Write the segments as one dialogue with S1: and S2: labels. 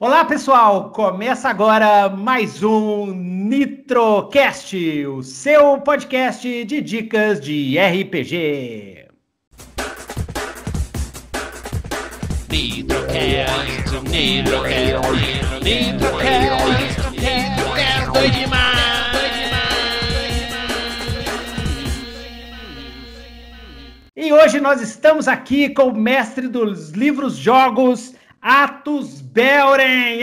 S1: Olá, pessoal! Começa agora mais um Nitrocast, o seu podcast de dicas de RPG. Nitrocast, Nitrocast, Nitrocast, Nitrocast, doido demais! E hoje nós estamos aqui com o mestre dos livros jogos, Atos Belren!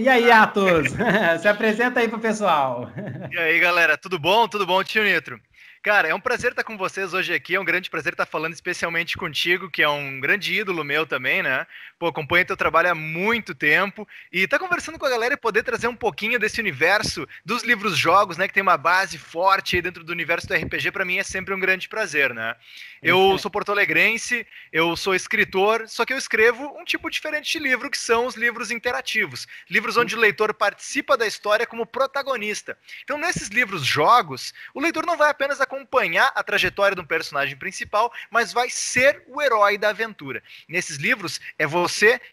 S1: E aí, Atos? Se apresenta aí pro pessoal.
S2: E aí, galera, tudo bom? Tudo bom, tio Nitro? Cara, é um prazer estar com vocês hoje aqui. É um grande prazer estar falando especialmente contigo, que é um grande ídolo meu também, né? Pô, acompanho teu trabalho há muito tempo e tá conversando com a galera e poder trazer um pouquinho desse universo dos livros-jogos, né? Que tem uma base forte aí dentro do universo do RPG, para mim é sempre um grande prazer, né? Eu sou porto-alegrense, eu sou escritor, só que eu escrevo um tipo diferente de livro, que são os livros interativos. Livros onde o leitor participa da história como protagonista. Então, nesses livros-jogos, o leitor não vai apenas acompanhar acompanhar a trajetória de um personagem principal, mas vai ser o herói da aventura. Nesses livros, é você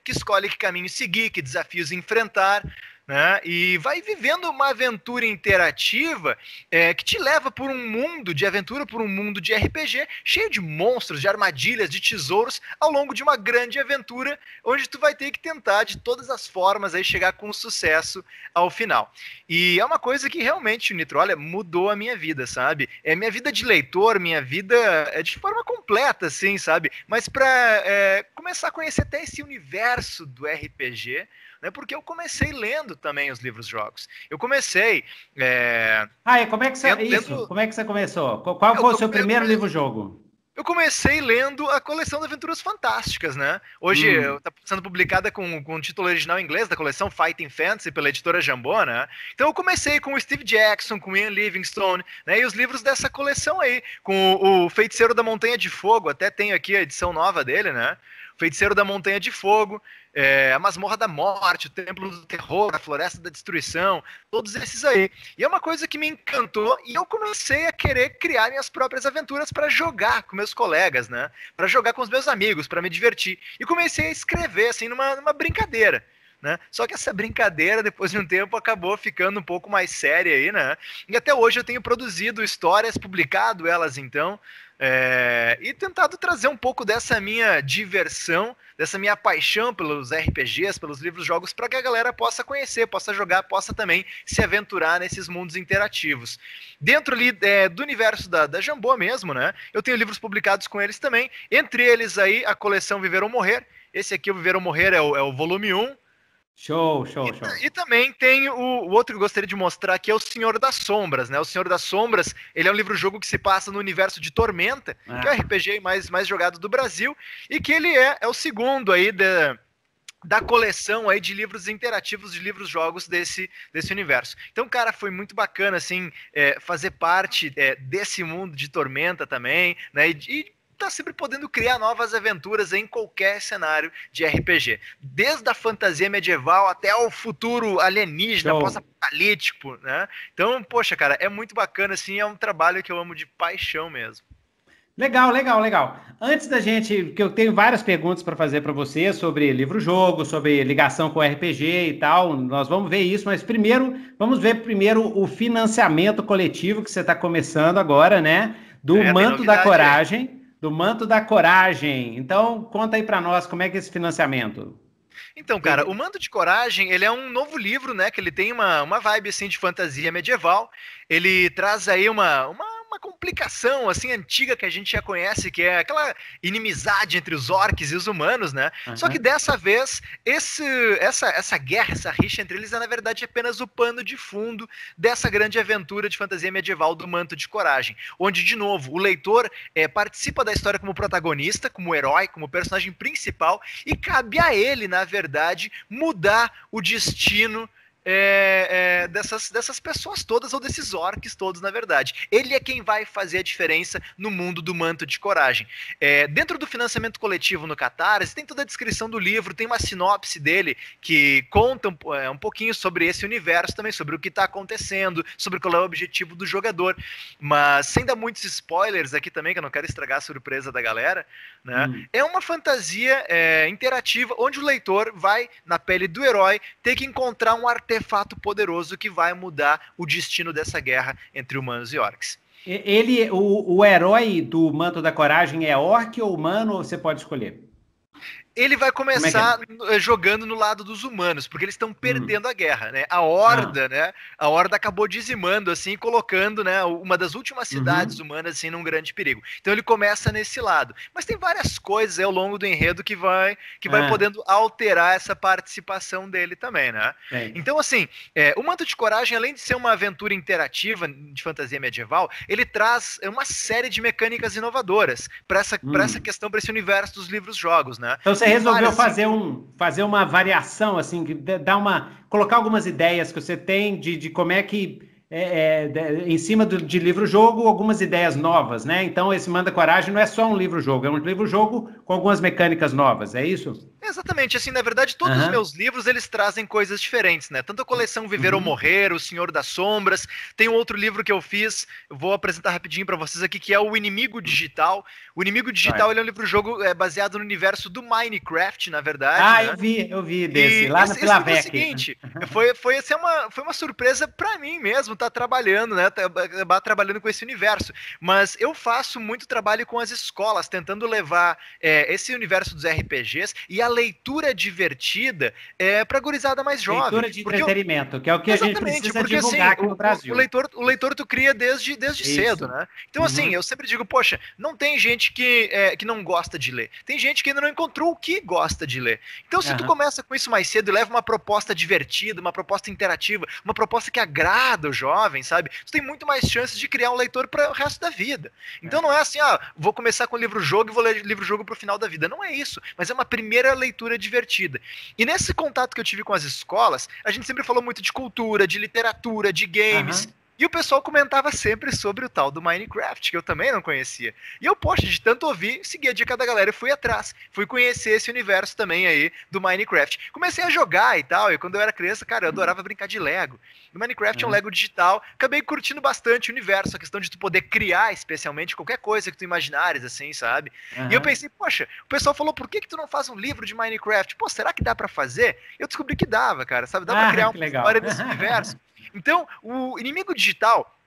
S2: que escolhe que caminho seguir, que desafios enfrentar né? E vai vivendo uma aventura interativa é, que te leva por um mundo de aventura, por um mundo de RPG, cheio de monstros, de armadilhas, de tesouros, ao longo de uma grande aventura, onde tu vai ter que tentar de todas as formas aí chegar com sucesso ao final. E é uma coisa que realmente, Nitro, olha, mudou a minha vida, sabe? É minha vida de leitor, minha vida é de forma completa, assim, sabe? Mas para é, começar a conhecer até esse universo do RPG, né? Porque eu comecei lendo também os livros-jogos. Eu comecei. É...
S1: Ah, e como é que você lendo... isso? Como é que você começou? Qual foi eu, o seu eu, primeiro eu, livro-jogo?
S2: Eu comecei lendo a coleção de Aventuras Fantásticas, né? Hoje está hum. Tá sendo publicada com, com o título original em inglês da coleção Fighting Fantasy pela editora Jambô, né? Então eu comecei com o Steve Jackson, com o Ian Livingstone, né? E os livros dessa coleção aí, com o, o Feiticeiro da Montanha de Fogo, até tenho aqui a edição nova dele, né? Feiticeiro da Montanha de Fogo, é, a Masmorra da Morte, o Templo do Terror, a Floresta da Destruição, todos esses aí. E é uma coisa que me encantou e eu comecei a querer criar minhas próprias aventuras para jogar com meus colegas, né? Para jogar com os meus amigos, para me divertir. E comecei a escrever assim numa, numa brincadeira. Né? Só que essa brincadeira, depois de um tempo, acabou ficando um pouco mais séria aí, né? E até hoje eu tenho produzido histórias, publicado elas então, é, e tentado trazer um pouco dessa minha diversão, dessa minha paixão pelos RPGs, pelos livros-jogos, para que a galera possa conhecer, possa jogar, possa também se aventurar nesses mundos interativos. Dentro ali é, do universo da, da Jambô mesmo, né? Eu tenho livros publicados com eles também, entre eles aí a coleção Viver ou Morrer. Esse aqui, o Viver ou Morrer, é o, é o volume 1,
S1: Show, show,
S2: e,
S1: show.
S2: E também tem o, o, outro que eu gostaria de mostrar que é o Senhor das Sombras, né? O Senhor das Sombras, ele é um livro-jogo que se passa no universo de Tormenta, ah. que é o RPG mais, mais jogado do Brasil, e que ele é, é o segundo aí da, da coleção aí de livros interativos, de livros-jogos desse, desse universo. Então, cara, foi muito bacana, assim, é, fazer parte é, desse mundo de Tormenta também, né? E, e tá sempre podendo criar novas aventuras em qualquer cenário de RPG. Desde a fantasia medieval até o futuro alienígena, pós-apocalíptico, né? Então, poxa, cara, é muito bacana, assim, é um trabalho que eu amo de paixão mesmo.
S1: Legal, legal, legal. Antes da gente, que eu tenho várias perguntas para fazer para você sobre livro-jogo, sobre ligação com RPG e tal, nós vamos ver isso, mas primeiro, vamos ver primeiro o financiamento coletivo que você está começando agora, né? Do é, Manto da Coragem do Manto da Coragem. Então, conta aí para nós como é que é esse financiamento.
S2: Então, cara, o Manto de Coragem, ele é um novo livro, né, que ele tem uma, uma vibe, assim, de fantasia medieval. Ele traz aí uma, uma uma complicação assim antiga que a gente já conhece, que é aquela inimizade entre os orcs e os humanos, né? Uhum. Só que dessa vez esse, essa, essa guerra, essa rixa entre eles é na verdade apenas o pano de fundo dessa grande aventura de fantasia medieval do Manto de Coragem, onde de novo o leitor é, participa da história como protagonista, como herói, como personagem principal e cabe a ele, na verdade, mudar o destino é, é, dessas, dessas pessoas todas, ou desses orcs todos, na verdade. Ele é quem vai fazer a diferença no mundo do manto de coragem. É, dentro do financiamento coletivo no Catarse, tem toda a descrição do livro, tem uma sinopse dele que conta um, é, um pouquinho sobre esse universo também, sobre o que está acontecendo, sobre qual é o objetivo do jogador. Mas sem dar muitos spoilers aqui também, que eu não quero estragar a surpresa da galera, né? Hum. É uma fantasia é, interativa onde o leitor vai, na pele do herói, ter que encontrar um artefato artefato poderoso que vai mudar o destino dessa guerra entre humanos e orcs.
S1: Ele, o, o herói do Manto da Coragem é orc ou humano, ou você pode escolher?
S2: Ele vai começar é é? jogando no lado dos humanos, porque eles estão hum. perdendo hum. a guerra, né? A Horda, ah. né? A Horda acabou dizimando, assim, colocando, né, uma das últimas uhum. cidades uhum. humanas, assim, num grande perigo. Então ele começa nesse lado. Mas tem várias coisas ao longo do enredo que vai, que vai ah. podendo alterar essa participação dele também, né? É. Então, assim, é, o Manto de Coragem, além de ser uma aventura interativa de fantasia medieval, ele traz uma série de mecânicas inovadoras para essa, hum. essa questão, para esse universo dos livros-jogos, né?
S1: Então, você resolveu fazer, um, fazer uma variação, assim, dar uma. colocar algumas ideias que você tem de, de como é que é, é, em cima do, de livro-jogo algumas ideias novas, né? Então, esse Manda Coragem não é só um livro-jogo, é um livro-jogo com algumas mecânicas novas, é isso?
S2: Exatamente, assim, na verdade, todos uhum. os meus livros, eles trazem coisas diferentes, né? Tanto a coleção Viver uhum. ou Morrer, O Senhor das Sombras, tem um outro livro que eu fiz, eu vou apresentar rapidinho para vocês aqui, que é o Inimigo Digital. O Inimigo Digital, ele é um livro-jogo é, baseado no universo do Minecraft, na verdade.
S1: Ah,
S2: né?
S1: eu vi, eu vi desse, e lá esse, na Filavec. É o
S2: seguinte, foi, foi, assim, uma, foi uma surpresa para mim mesmo, tá trabalhando, né? Acabar trabalhando com esse universo. Mas eu faço muito trabalho com as escolas, tentando levar é, esse universo dos RPGs e a leitura divertida é para gurizada mais jovem.
S1: Leitura de entretenimento, eu... que é o que a gente precisa porque, divulgar assim, aqui no Brasil.
S2: O leitor, o leitor tu cria desde, desde cedo, né? Então, assim, uhum. assim, eu sempre digo, poxa, não tem gente que, é, que não gosta de ler. Tem gente que ainda não encontrou o que gosta de ler. Então, se uhum. tu começa com isso mais cedo e leva uma proposta divertida, uma proposta interativa, uma proposta que agrada o jovem, sabe? Tu tem muito mais chances de criar um leitor para o resto da vida. Então, é. não é assim, ah, vou começar com livro-jogo e vou ler livro-jogo pro final da vida. Não é isso. Mas é uma primeira leitura divertida. E nesse contato que eu tive com as escolas, a gente sempre falou muito de cultura, de literatura, de games. Uhum. E o pessoal comentava sempre sobre o tal do Minecraft, que eu também não conhecia. E eu, poxa, de tanto ouvir, segui a dica da galera e fui atrás. Fui conhecer esse universo também aí do Minecraft. Comecei a jogar e tal, e quando eu era criança, cara, eu adorava brincar de Lego. O Minecraft uhum. é um uhum. Lego digital. Acabei curtindo bastante o universo, a questão de tu poder criar, especialmente, qualquer coisa que tu imaginares, assim, sabe? Uhum. E eu pensei, poxa, o pessoal falou, por que, que tu não faz um livro de Minecraft? Pô, será que dá para fazer? Eu descobri que dava, cara, sabe? Dá pra ah, criar uma legal. história desse universo. Então, o inimigo digital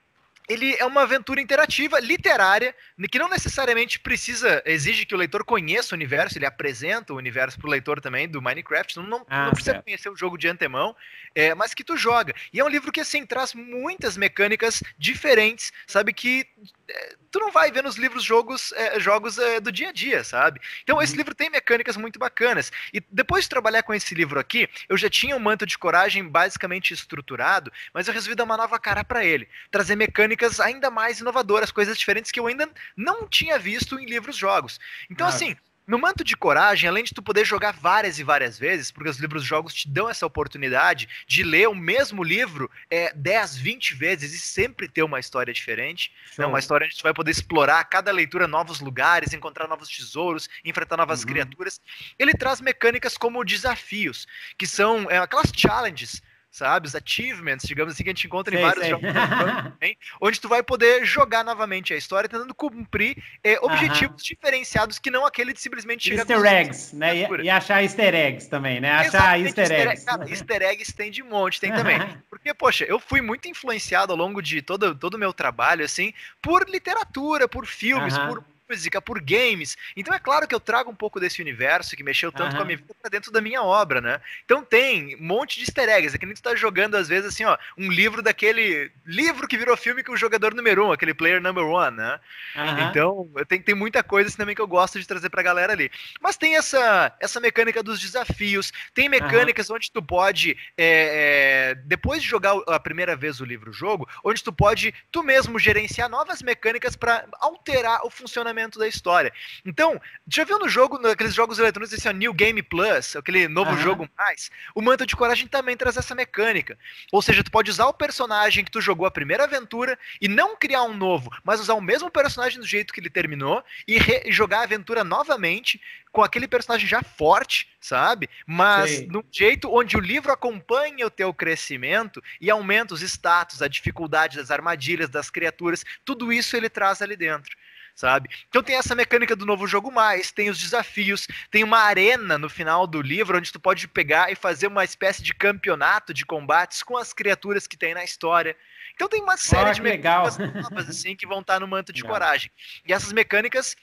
S2: ele é uma aventura interativa, literária, que não necessariamente precisa, exige que o leitor conheça o universo, ele apresenta o universo para o leitor também do Minecraft, não, não, ah, não precisa conhecer o jogo de antemão, é, mas que tu joga. E é um livro que, assim, traz muitas mecânicas diferentes, sabe, que é, tu não vai ver nos livros jogos, é, jogos é, do dia a dia, sabe? Então, esse uhum. livro tem mecânicas muito bacanas. E depois de trabalhar com esse livro aqui, eu já tinha um manto de coragem basicamente estruturado, mas eu resolvi dar uma nova cara para ele, trazer mecânicas mecânicas ainda mais inovadoras, coisas diferentes que eu ainda não tinha visto em livros jogos. Então, ah. assim, no manto de coragem, além de tu poder jogar várias e várias vezes, porque os livros jogos te dão essa oportunidade de ler o mesmo livro é, 10, 20 vezes e sempre ter uma história diferente. Né? Uma história onde tu vai poder explorar cada leitura novos lugares, encontrar novos tesouros, enfrentar novas uhum. criaturas. Ele traz mecânicas como desafios, que são é, aquelas challenges sabe? Os achievements, digamos assim, que a gente encontra sei, em vários sei. jogos também, onde tu vai poder jogar novamente a história, tentando cumprir é, objetivos uh -huh. diferenciados que não aquele de simplesmente
S1: chegar Easter eggs, né? E, e, achar easter eggs também, né? Achar Exatamente, easter eggs.
S2: Cara, easter eggs tem de monte, tem também. Porque, poxa, eu fui muito influenciado ao longo de todo, todo o meu trabalho, assim, por literatura, por filmes, uh -huh. por música, por games. Então é claro que eu trago um pouco desse universo que mexeu tanto uhum. com a minha vida pra dentro da minha obra, né? Então tem um monte de easter eggs. É que nem tu tá jogando, às vezes, assim, ó, um livro daquele livro que virou filme com o jogador número um, aquele player number one, né? Uhum. Então tem, tem muita coisa assim, também que eu gosto de trazer pra galera ali. Mas tem essa, essa mecânica dos desafios, tem mecânicas uhum. onde tu pode, é, é, depois de jogar a primeira vez o livro-jogo, onde tu pode tu mesmo gerenciar novas mecânicas para alterar o funcionamento andamento da história. Então, já viu no jogo, naqueles jogos eletrônicos, esse assim, New Game Plus, aquele novo uhum. jogo mais, o Manto de Coragem também traz essa mecânica. Ou seja, tu pode usar o personagem que tu jogou a primeira aventura e não criar um novo, mas usar o mesmo personagem do jeito que ele terminou e, e jogar a aventura novamente com aquele personagem já forte, sabe? Mas Sim. num jeito onde o livro acompanha o teu crescimento e aumenta os status, a dificuldade das armadilhas, das criaturas, tudo isso ele traz ali dentro sabe? Então tem essa mecânica do novo jogo mais, tem os desafios, tem uma arena no final do livro onde tu pode pegar e fazer uma espécie de campeonato de combates com as criaturas que tem na história. Então tem uma série oh, de mecânicas novas assim que vão estar no manto de legal. coragem. E essas mecânicas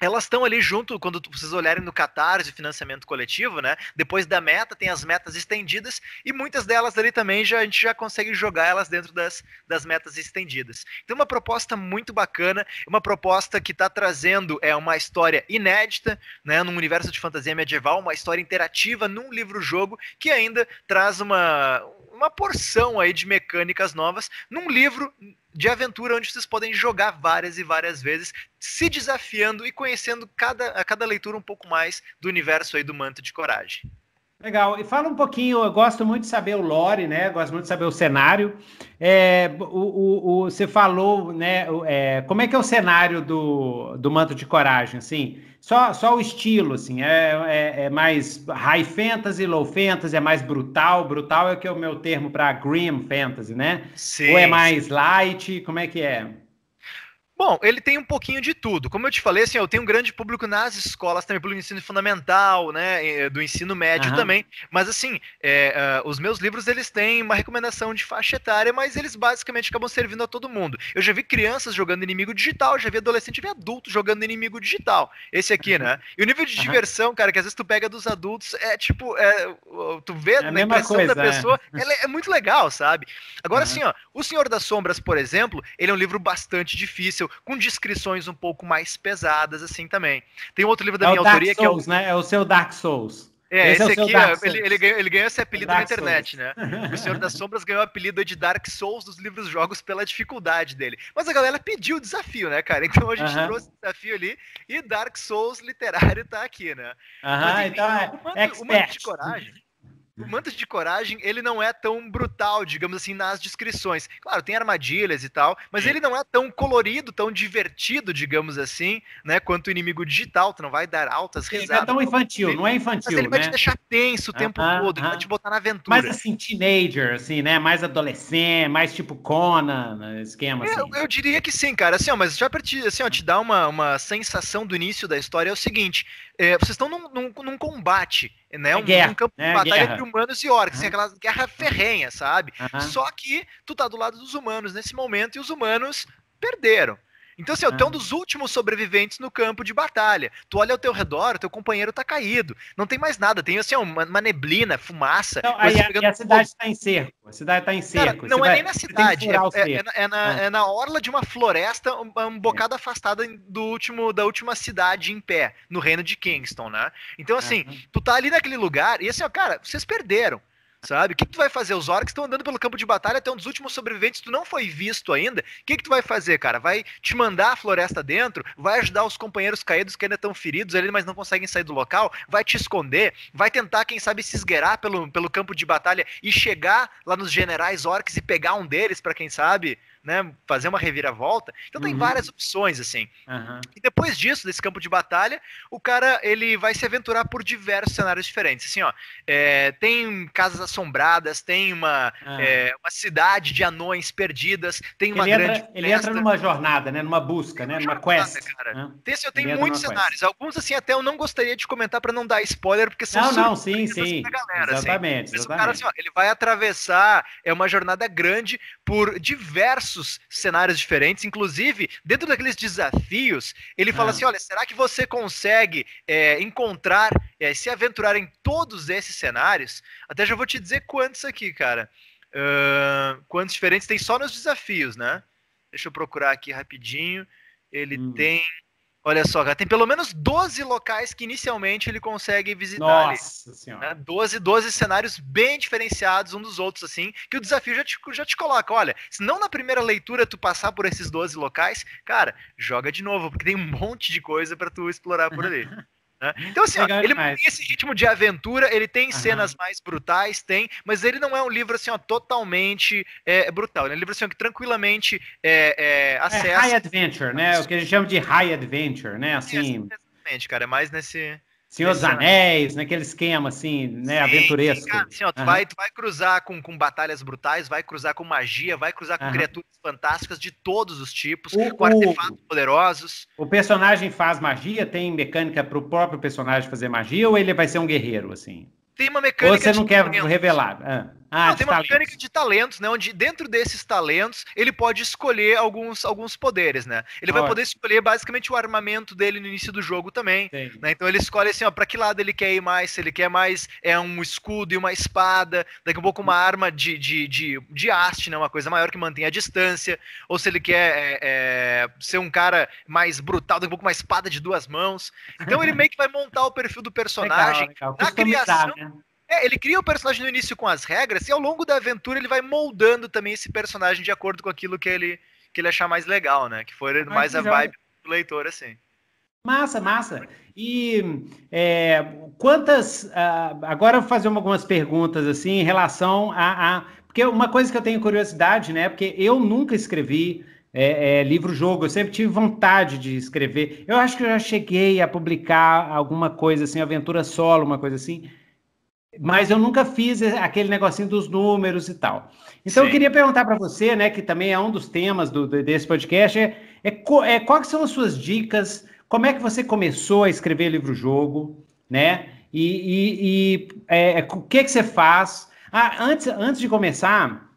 S2: elas estão ali junto, quando vocês olharem no Catarse, financiamento coletivo, né? Depois da meta, tem as metas estendidas, e muitas delas ali também já, a gente já consegue jogar elas dentro das, das metas estendidas. Então, uma proposta muito bacana, uma proposta que está trazendo é uma história inédita, né? Num universo de fantasia medieval, uma história interativa num livro-jogo que ainda traz uma, uma porção aí de mecânicas novas num livro de aventura onde vocês podem jogar várias e várias vezes, se desafiando e conhecendo cada, a cada leitura um pouco mais do universo aí do Manto de Coragem.
S1: Legal. E fala um pouquinho, eu gosto muito de saber o lore, né? Gosto muito de saber o cenário. É, o, o, o, você falou, né? É, como é que é o cenário do, do Manto de Coragem, assim? Só, só o estilo, assim, é, é, é, mais high fantasy, low fantasy, é mais brutal. Brutal é que é o meu termo para grim fantasy, né? Sim. Ou é mais light? Como é que é?
S2: Bom, ele tem um pouquinho de tudo. Como eu te falei, assim, eu tenho um grande público nas escolas, também pelo ensino fundamental, né, do ensino médio uhum. também. Mas assim, é, uh, os meus livros eles têm uma recomendação de faixa etária, mas eles basicamente acabam servindo a todo mundo. Eu já vi crianças jogando inimigo digital, já vi adolescente, já vi adulto jogando inimigo digital. Esse aqui, né? E o nível de uhum. diversão, cara, que às vezes tu pega dos adultos, é tipo, é, tu vê é na impressão coisa, da pessoa, é. é muito legal, sabe? Agora, uhum. assim, ó, O Senhor das Sombras, por exemplo, ele é um livro bastante difícil com descrições um pouco mais pesadas, assim também. Tem outro livro da é minha autoria
S1: Souls,
S2: que é
S1: o. Né? É o seu Dark Souls.
S2: É, esse, esse é aqui, é, ele, ele, ganhou, ele ganhou esse apelido Dark na internet, Souls. né? O Senhor das Sombras ganhou o apelido de Dark Souls dos livros jogos pela dificuldade dele. Mas a galera pediu o desafio, né, cara? Então a gente uh -huh. trouxe o desafio ali e Dark Souls literário tá aqui, né?
S1: Uh -huh, Mas, enfim, então é o
S2: manto de coragem o Manto de Coragem, ele não é tão brutal, digamos assim, nas descrições. Claro, tem armadilhas e tal, mas ele não é tão colorido, tão divertido, digamos assim, né, quanto o inimigo digital. Tu não vai dar altas risadas. Ele
S1: é tão infantil, não é infantil,
S2: Mas ele
S1: né?
S2: vai te deixar tenso o tempo todo, ele vai te botar na aventura.
S1: Mais assim, teenager, assim, né? Mais adolescente, mais tipo Conan, né, esquema assim.
S2: Eu, eu diria que sim, cara. Assim, ó, mas já pra te, assim, ó, te dar uma, uma sensação do início da história é o seguinte, é, vocês estão num, num, num, combate, né? É um, guerra, um campo de né? batalha guerra. entre humanos e orcs, uhum. aquela guerra ferrenha, sabe? Uhum. Só que tu tá do lado dos humanos nesse momento e os humanos perderam. Então, assim, ah. tu é um dos últimos sobreviventes no campo de batalha. Tu olha ao teu redor, o teu companheiro tá caído. Não tem mais nada. Tem, assim, uma, uma neblina, fumaça.
S1: Não, aí, a, a cidade está em cerco. A cidade está em cerco.
S2: Cara, não Você é vai, nem na cidade. É, é, é, é, na, ah. é na orla de uma floresta, um, um bocado afastada do último, da última cidade em pé, no reino de Kingston, né? Então, assim, tu tá ali naquele lugar e, assim, ó, cara, vocês perderam sabe? O que, que tu vai fazer? Os orcs estão andando pelo campo de batalha, até um dos últimos sobreviventes, tu não foi visto ainda. O que, que tu vai fazer, cara? Vai te mandar a floresta dentro? Vai ajudar os companheiros caídos que ainda estão feridos ali, mas não conseguem sair do local? Vai te esconder? Vai tentar, quem sabe, se esgueirar pelo, pelo campo de batalha e chegar lá nos generais orcs e pegar um deles, para quem sabe? Né, fazer uma reviravolta. Então uhum. tem várias opções, assim. Uhum. E depois disso, desse campo de batalha, o cara ele vai se aventurar por diversos cenários diferentes. Assim, ó, é, tem casas assombradas, tem uma, uhum. é, uma cidade de anões perdidas, tem uma
S1: ele
S2: grande.
S1: Entra, ele entra numa jornada, né? Numa busca, né? Numa quest. Cara.
S2: Né? Tem, assim, tenho muitos cenários. Quest. Alguns, assim, até eu não gostaria de comentar para não dar spoiler, porque
S1: são. Não, não, sim, sim. Galera, assim. exatamente. Assim. exatamente.
S2: o cara, assim, ó, ele vai atravessar é uma jornada grande por diversos diversos cenários diferentes, inclusive dentro daqueles desafios, ele fala ah. assim: olha, será que você consegue é, encontrar, é, se aventurar em todos esses cenários? Até já vou te dizer quantos aqui, cara. Uh, quantos diferentes tem só nos desafios, né? Deixa eu procurar aqui rapidinho. Ele hum. tem Olha só, cara, tem pelo menos 12 locais que inicialmente ele consegue visitar.
S1: Nossa ali, senhora.
S2: Né? 12, 12 cenários bem diferenciados um dos outros, assim, que o desafio já te, já te coloca. Olha, se não na primeira leitura tu passar por esses 12 locais, cara, joga de novo, porque tem um monte de coisa para tu explorar por ali. Né? Então, assim, ó, ele tem esse ritmo de aventura, ele tem cenas mais brutais, tem, mas ele não é um livro assim, ó, totalmente é, brutal. Ele é um livro assim, ó, que tranquilamente é, é, acessa. É
S1: high adventure, né? O que a gente chama de high adventure, né? Assim.
S2: exatamente, cara. É mais nesse.
S1: Senhor dos Anéis, naquele esquema assim, né, sim, aventuresco. Sim, cara,
S2: assim, ó, tu, uhum. vai, tu vai cruzar com, com batalhas brutais, vai cruzar com magia, vai cruzar com uhum. criaturas fantásticas de todos os tipos, o, com artefatos o, poderosos.
S1: O personagem faz magia? Tem mecânica para o próprio personagem fazer magia ou ele vai ser um guerreiro, assim?
S2: Tem uma mecânica.
S1: Ou você não quer revelar? Ah.
S2: Ah, não, tem uma talentos. mecânica de talentos, né? Onde dentro desses talentos ele pode escolher alguns, alguns poderes, né? Ele vai poder escolher basicamente o armamento dele no início do jogo também. Né? Então ele escolhe assim, ó, pra que lado ele quer ir mais, se ele quer mais é um escudo e uma espada, daqui a pouco uma arma de, de, de, de haste, né? Uma coisa maior que mantém a distância, ou se ele quer é, é, ser um cara mais brutal, daqui a pouco uma espada de duas mãos. Então ele meio que vai montar o perfil do personagem
S1: legal, legal. na criação. Né?
S2: É, ele cria o personagem no início com as regras e ao longo da aventura ele vai moldando também esse personagem de acordo com aquilo que ele, que ele achar mais legal, né? Que for mais a vibe do leitor, assim.
S1: Massa, massa. E é, quantas. Uh, agora eu vou fazer algumas perguntas assim em relação a, a, Porque uma coisa que eu tenho curiosidade, né? Porque eu nunca escrevi é, é, livro-jogo, eu sempre tive vontade de escrever. Eu acho que eu já cheguei a publicar alguma coisa assim, aventura solo, uma coisa assim mas eu nunca fiz aquele negocinho dos números e tal. Então Sim. eu queria perguntar para você, né, que também é um dos temas do, desse podcast, é, é, é, quais são as suas dicas, como é que você começou a escrever livro-jogo, né? E, e, e é, é o que, que você faz? Ah, antes, antes de começar,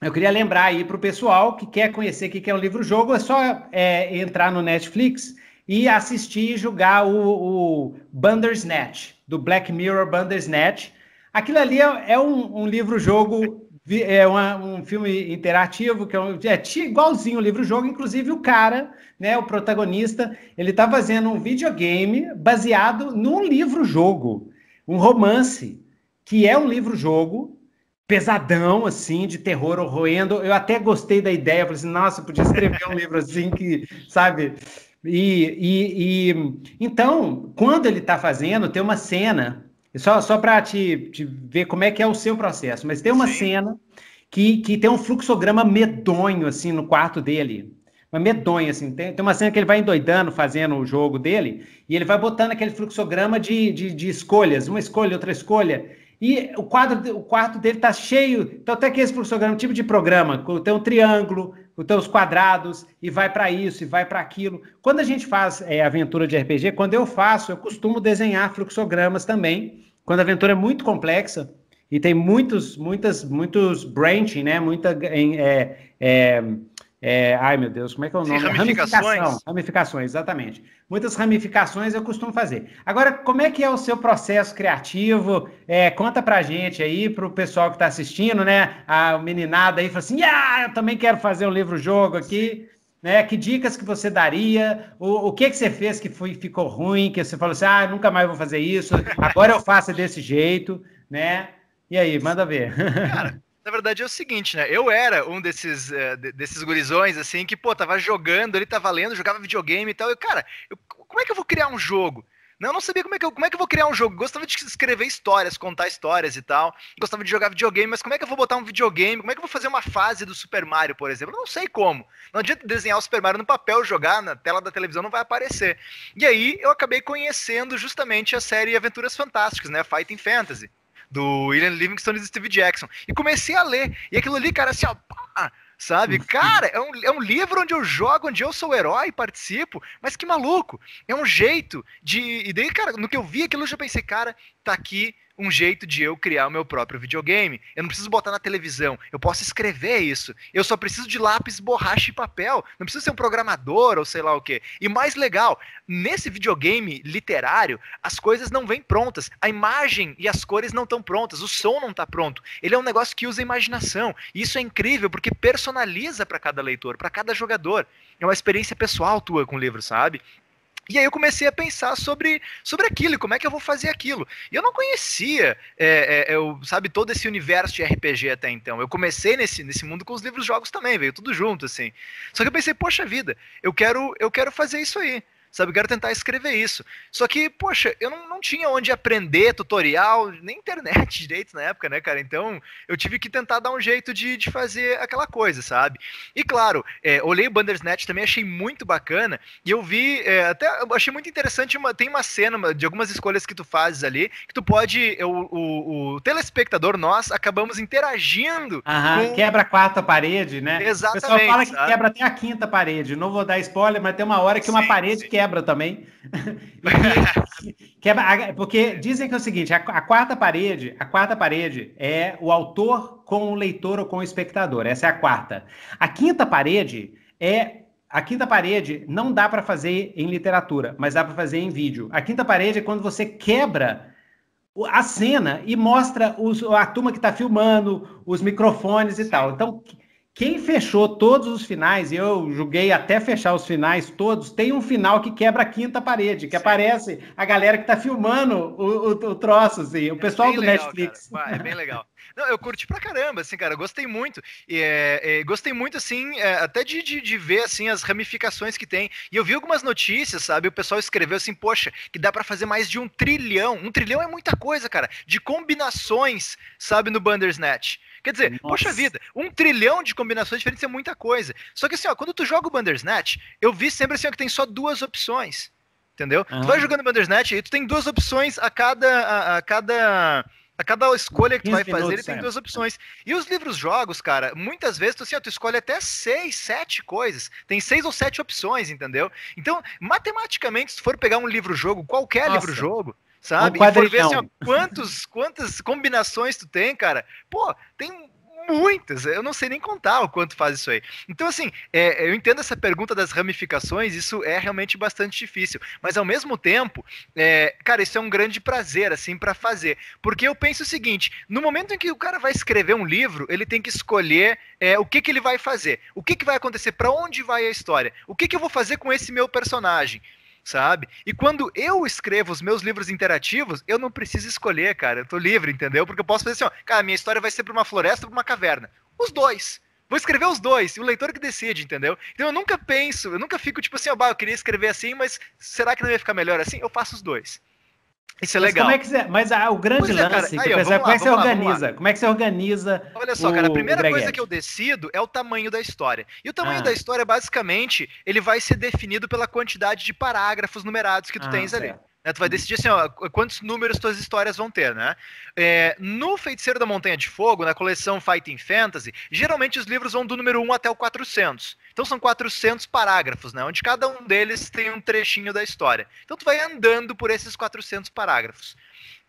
S1: eu queria lembrar aí para o pessoal que quer conhecer o que é um livro-jogo, é só é, entrar no Netflix e assistir e jogar o, o Bandersnatch do Black Mirror Bandersnatch. Aquilo ali é, é um, um livro-jogo, é uma, um filme interativo, que é, um, é igualzinho o livro-jogo, inclusive o cara, né, o protagonista, ele está fazendo um videogame baseado num livro-jogo, um romance, que é um livro-jogo pesadão, assim, de terror horrendo. Eu até gostei da ideia, falei assim, nossa, podia escrever um livro assim que, sabe, e, e, e, então, quando ele está fazendo, tem uma cena, só, só para te, te, ver como é que é o seu processo, mas tem uma Sim. cena que, que tem um fluxograma medonho, assim, no quarto dele. Uma medonha, assim. Tem, tem uma cena que ele vai endoidando, fazendo o jogo dele, e ele vai botando aquele fluxograma de, de, de escolhas, uma escolha, outra escolha. E o quadro, o quarto dele tá cheio. Então, até que esse fluxograma, tipo de programa, tem um triângulo, os quadrados, e vai para isso, e vai para aquilo. Quando a gente faz é, aventura de RPG, quando eu faço, eu costumo desenhar fluxogramas também. Quando a aventura é muito complexa e tem muitos, muitas, muitos branching, né? Muita. É, é, é, ai, meu Deus, como é que é o nome?
S2: Sim, ramificações.
S1: Ramificações, exatamente. Muitas ramificações eu costumo fazer. Agora, como é que é o seu processo criativo? É, conta pra gente aí, pro pessoal que está assistindo, né? A meninada aí fala assim: ah, eu também quero fazer um livro-jogo aqui. Né? Que dicas que você daria? O, o que que você fez que foi, ficou ruim? Que você falou assim: ah, nunca mais vou fazer isso, agora eu faço desse jeito, né? E aí, manda ver.
S2: Cara, na verdade é o seguinte, né? Eu era um desses, uh, desses gurizões, assim, que, pô, tava jogando, ele tava lendo, jogava videogame e tal. E, cara, eu, como é que eu vou criar um jogo? Não, eu não sabia como é, que eu, como é que eu vou criar um jogo. Gostava de escrever histórias, contar histórias e tal. Gostava de jogar videogame, mas como é que eu vou botar um videogame? Como é que eu vou fazer uma fase do Super Mario, por exemplo? Eu não sei como. Não adianta desenhar o Super Mario no papel, jogar na tela da televisão, não vai aparecer. E aí eu acabei conhecendo justamente a série Aventuras Fantásticas, né? Fighting Fantasy do William Livingstone e do Steve Jackson. E comecei a ler. E aquilo ali, cara, assim, ó, pá, sabe? Cara, é um, é um livro onde eu jogo, onde eu sou o herói, participo, mas que maluco. É um jeito de. E daí, cara, no que eu vi aquilo, eu já pensei, cara, tá aqui um jeito de eu criar o meu próprio videogame. Eu não preciso botar na televisão, eu posso escrever isso. Eu só preciso de lápis, borracha e papel. Não preciso ser um programador ou sei lá o quê. E mais legal, nesse videogame literário, as coisas não vêm prontas. A imagem e as cores não estão prontas, o som não está pronto. Ele é um negócio que usa imaginação. E isso é incrível porque personaliza para cada leitor, para cada jogador. É uma experiência pessoal tua com o livro, sabe? E aí eu comecei a pensar sobre, sobre aquilo, como é que eu vou fazer aquilo. E eu não conhecia, é, é, eu, sabe, todo esse universo de RPG até então. Eu comecei nesse, nesse mundo com os livros jogos também, veio tudo junto, assim. Só que eu pensei, poxa vida, eu quero, eu quero fazer isso aí sabe? Eu quero tentar escrever isso. Só que, poxa, eu não, não tinha onde aprender tutorial, nem internet direito na época, né, cara? Então, eu tive que tentar dar um jeito de, de fazer aquela coisa, sabe? E, claro, é, olhei o Bandersnatch também, achei muito bacana, e eu vi, é, até achei muito interessante, uma, tem uma cena de algumas escolhas que tu fazes ali, que tu pode, o, o, o telespectador, nós, acabamos interagindo.
S1: Aham, com... quebra a quarta parede, né?
S2: Exatamente.
S1: O pessoal fala que sabe? quebra até a quinta parede, não vou dar spoiler, mas tem uma hora que sim, uma parede sim. quebra quebra também. quebra, porque dizem que é o seguinte: a, a, quarta parede, a quarta parede é o autor com o leitor ou com o espectador. Essa é a quarta. A quinta parede é a quinta parede não dá para fazer em literatura, mas dá para fazer em vídeo. A quinta parede é quando você quebra a cena e mostra os, a turma que está filmando, os microfones e tal. Então, quem fechou todos os finais, e eu julguei até fechar os finais todos, tem um final que quebra a quinta parede, que Sim. aparece a galera que está filmando o, o, o, troço, assim, o é pessoal do legal, Netflix.
S2: É bem legal. Não, eu curti pra caramba, assim, cara, gostei muito. E, é, é, gostei muito, assim, é, até de, de, de, ver, assim, as ramificações que tem. E eu vi algumas notícias, sabe? O pessoal escreveu assim, poxa, que dá para fazer mais de um trilhão. Um trilhão é muita coisa, cara, de combinações, sabe, no Bandersnatch. Quer dizer, Nossa. poxa vida, um trilhão de combinações diferentes é muita coisa. Só que assim, ó, quando tu joga o Bandersnatch, eu vi sempre assim ó, que tem só duas opções. Entendeu? Tu vai jogando Bandersnatch e tu tem duas opções a cada. a, a cada. A cada escolha que tu vai fazer, ele tem duas opções. E os livros-jogos, cara, muitas vezes tu, assim, ó, tu escolhe até seis, sete coisas. Tem seis ou sete opções, entendeu? Então, matematicamente, se for pegar um livro-jogo, qualquer livro-jogo, sabe? Um e for ver assim, ó, quantos, quantas combinações tu tem, cara. Pô, tem muitas, eu não sei nem contar o quanto faz isso aí. Então, assim, é, eu entendo essa pergunta das ramificações, isso é realmente bastante difícil, mas ao mesmo tempo, é, cara, isso é um grande prazer, assim, para fazer, porque eu penso o seguinte: no momento em que o cara vai escrever um livro, ele tem que escolher é, o que, que ele vai fazer, o que, que vai acontecer, para onde vai a história, o que, que eu vou fazer com esse meu personagem sabe? E quando eu escrevo os meus livros interativos, eu não preciso escolher, cara. Eu tô livre, entendeu? Porque eu posso fazer assim, ó, cara, minha história vai ser pra uma floresta ou pra uma caverna. Os dois. Vou escrever os dois, e o leitor que decide, entendeu? Então eu nunca penso, eu nunca fico tipo assim, ó, oh, eu queria escrever assim, mas será que não ia ficar melhor assim? Eu faço os dois. Isso é mas legal.
S1: Como é que você, mas ah, o grande é, lance, aí, ó, como é que você organiza? Como é que você organiza?
S2: Olha só, cara, a primeira coisa que eu decido é o tamanho da história. E o tamanho ah. da história, basicamente, ele vai ser definido pela quantidade de parágrafos numerados que tu ah, tens ali. Né? Tu vai decidir assim, ó, quantos números tuas histórias vão ter, né? É, no Feiticeiro da Montanha de Fogo, na coleção Fighting Fantasy, geralmente os livros vão do número 1 até o 400. Então são 400 parágrafos, né? Onde cada um deles tem um trechinho da história. Então tu vai andando por esses 400 parágrafos.